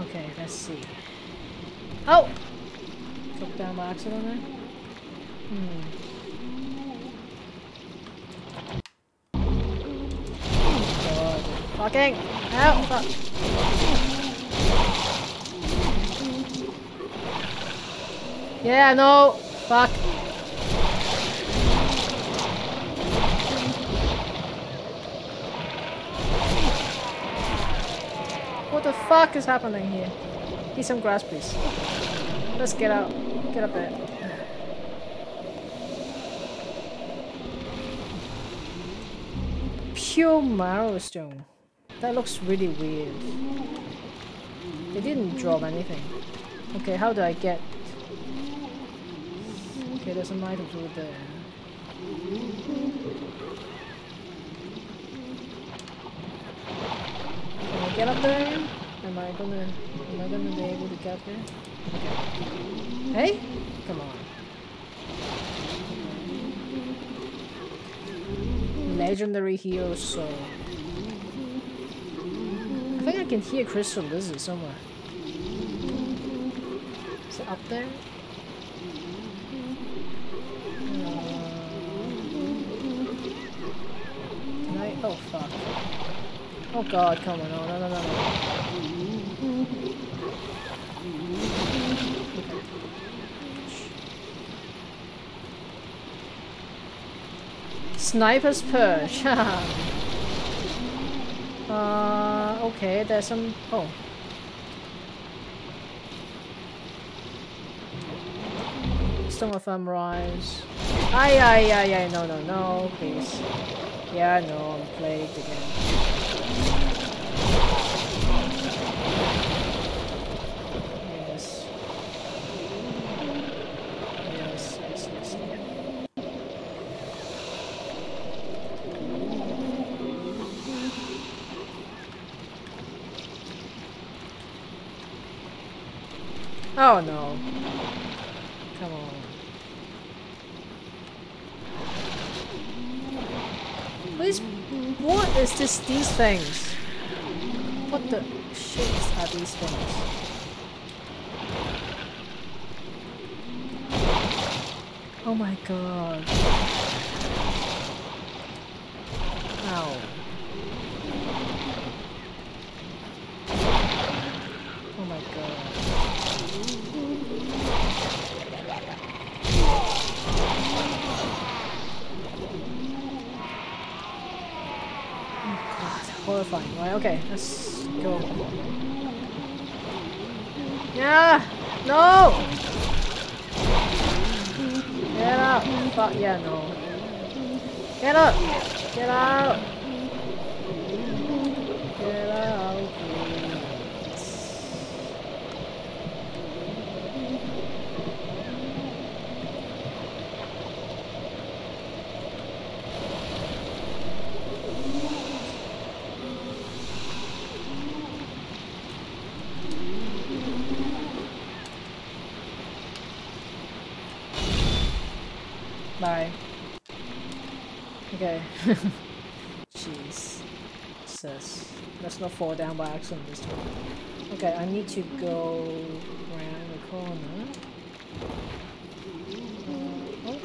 Okay, let's see. Oh! Took down by accident there? Hmm. God. Fucking! Fuck. Yeah, no! Fuck. What the fuck is happening here? Eat some grass, please. Let's get out. Get up there. Pure Marrowstone. That looks really weird. They didn't drop anything. Okay, how do I get... Okay, there's some items over there. Can I get up there? Am I gonna am I gonna be able to get there? Hey? Come on. Legendary hero soul. I think I can hear crystal lizard somewhere. Is it up there? Oh fuck. Oh god, come on, no, no, no, no, no. Sniper's perch. [laughs] uh, okay, there's some. Oh. Stone of Rise. Ay, ay, ay, ay, no, no, no, please. Yeah, no, I'm plagued again. Yes. Yes, yes, yes, yeah. Oh no. Come on. What is, what is this, these things? What the shit are these things? Oh my god. Ow. Oh my god. Oh god, horrifying. Right, okay, let's go. Yeah! No! Get out! Fuck yeah, no. Get up! Get out! Get out, please. Bye. Okay. [laughs] Jeez. Sis. Let's not fall down by accident this time. Okay, I need to go around the corner. Oh.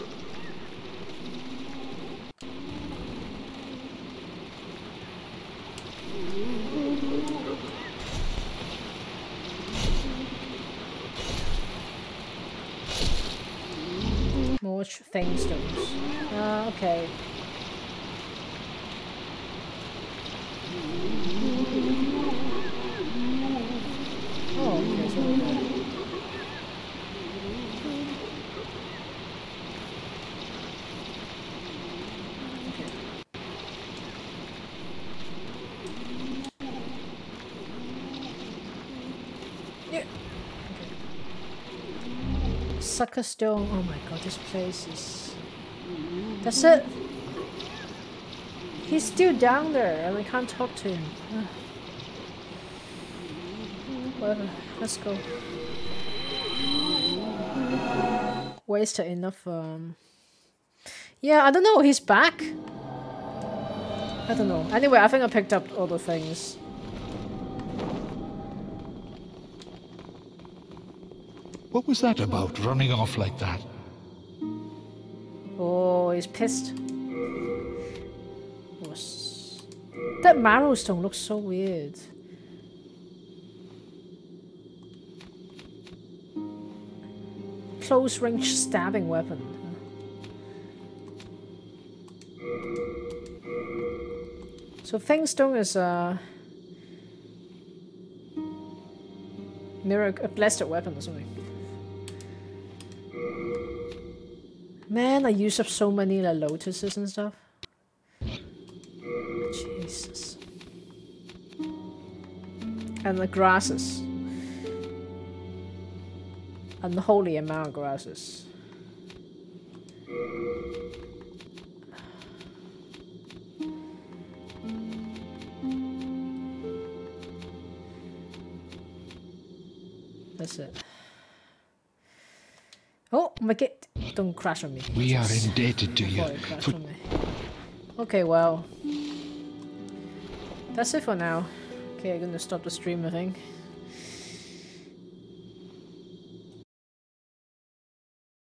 More thing stones. Uh, okay. Yeah. Suckerstone. Oh my god, this place is. That's it. He's still down there, and we can't talk to him. Whatever. Let's go. Wasted enough. Um. Yeah, I don't know. He's back. I don't know. Anyway, I think I picked up all the things. What was that about, running off like that? Oh, he's pissed. Was that Marrowstone looks so weird. Close range stabbing weapon. So Fangstone is a mirror, a blasted weapon or something. Man, I use up so many like, lotuses and stuff. Jesus. And the grasses. Unholy amount of grasses. Don't crash on me. We are indebted to you. Before it crash For. Okay, well. That's it for now. Okay, I'm gonna stop the stream, I think.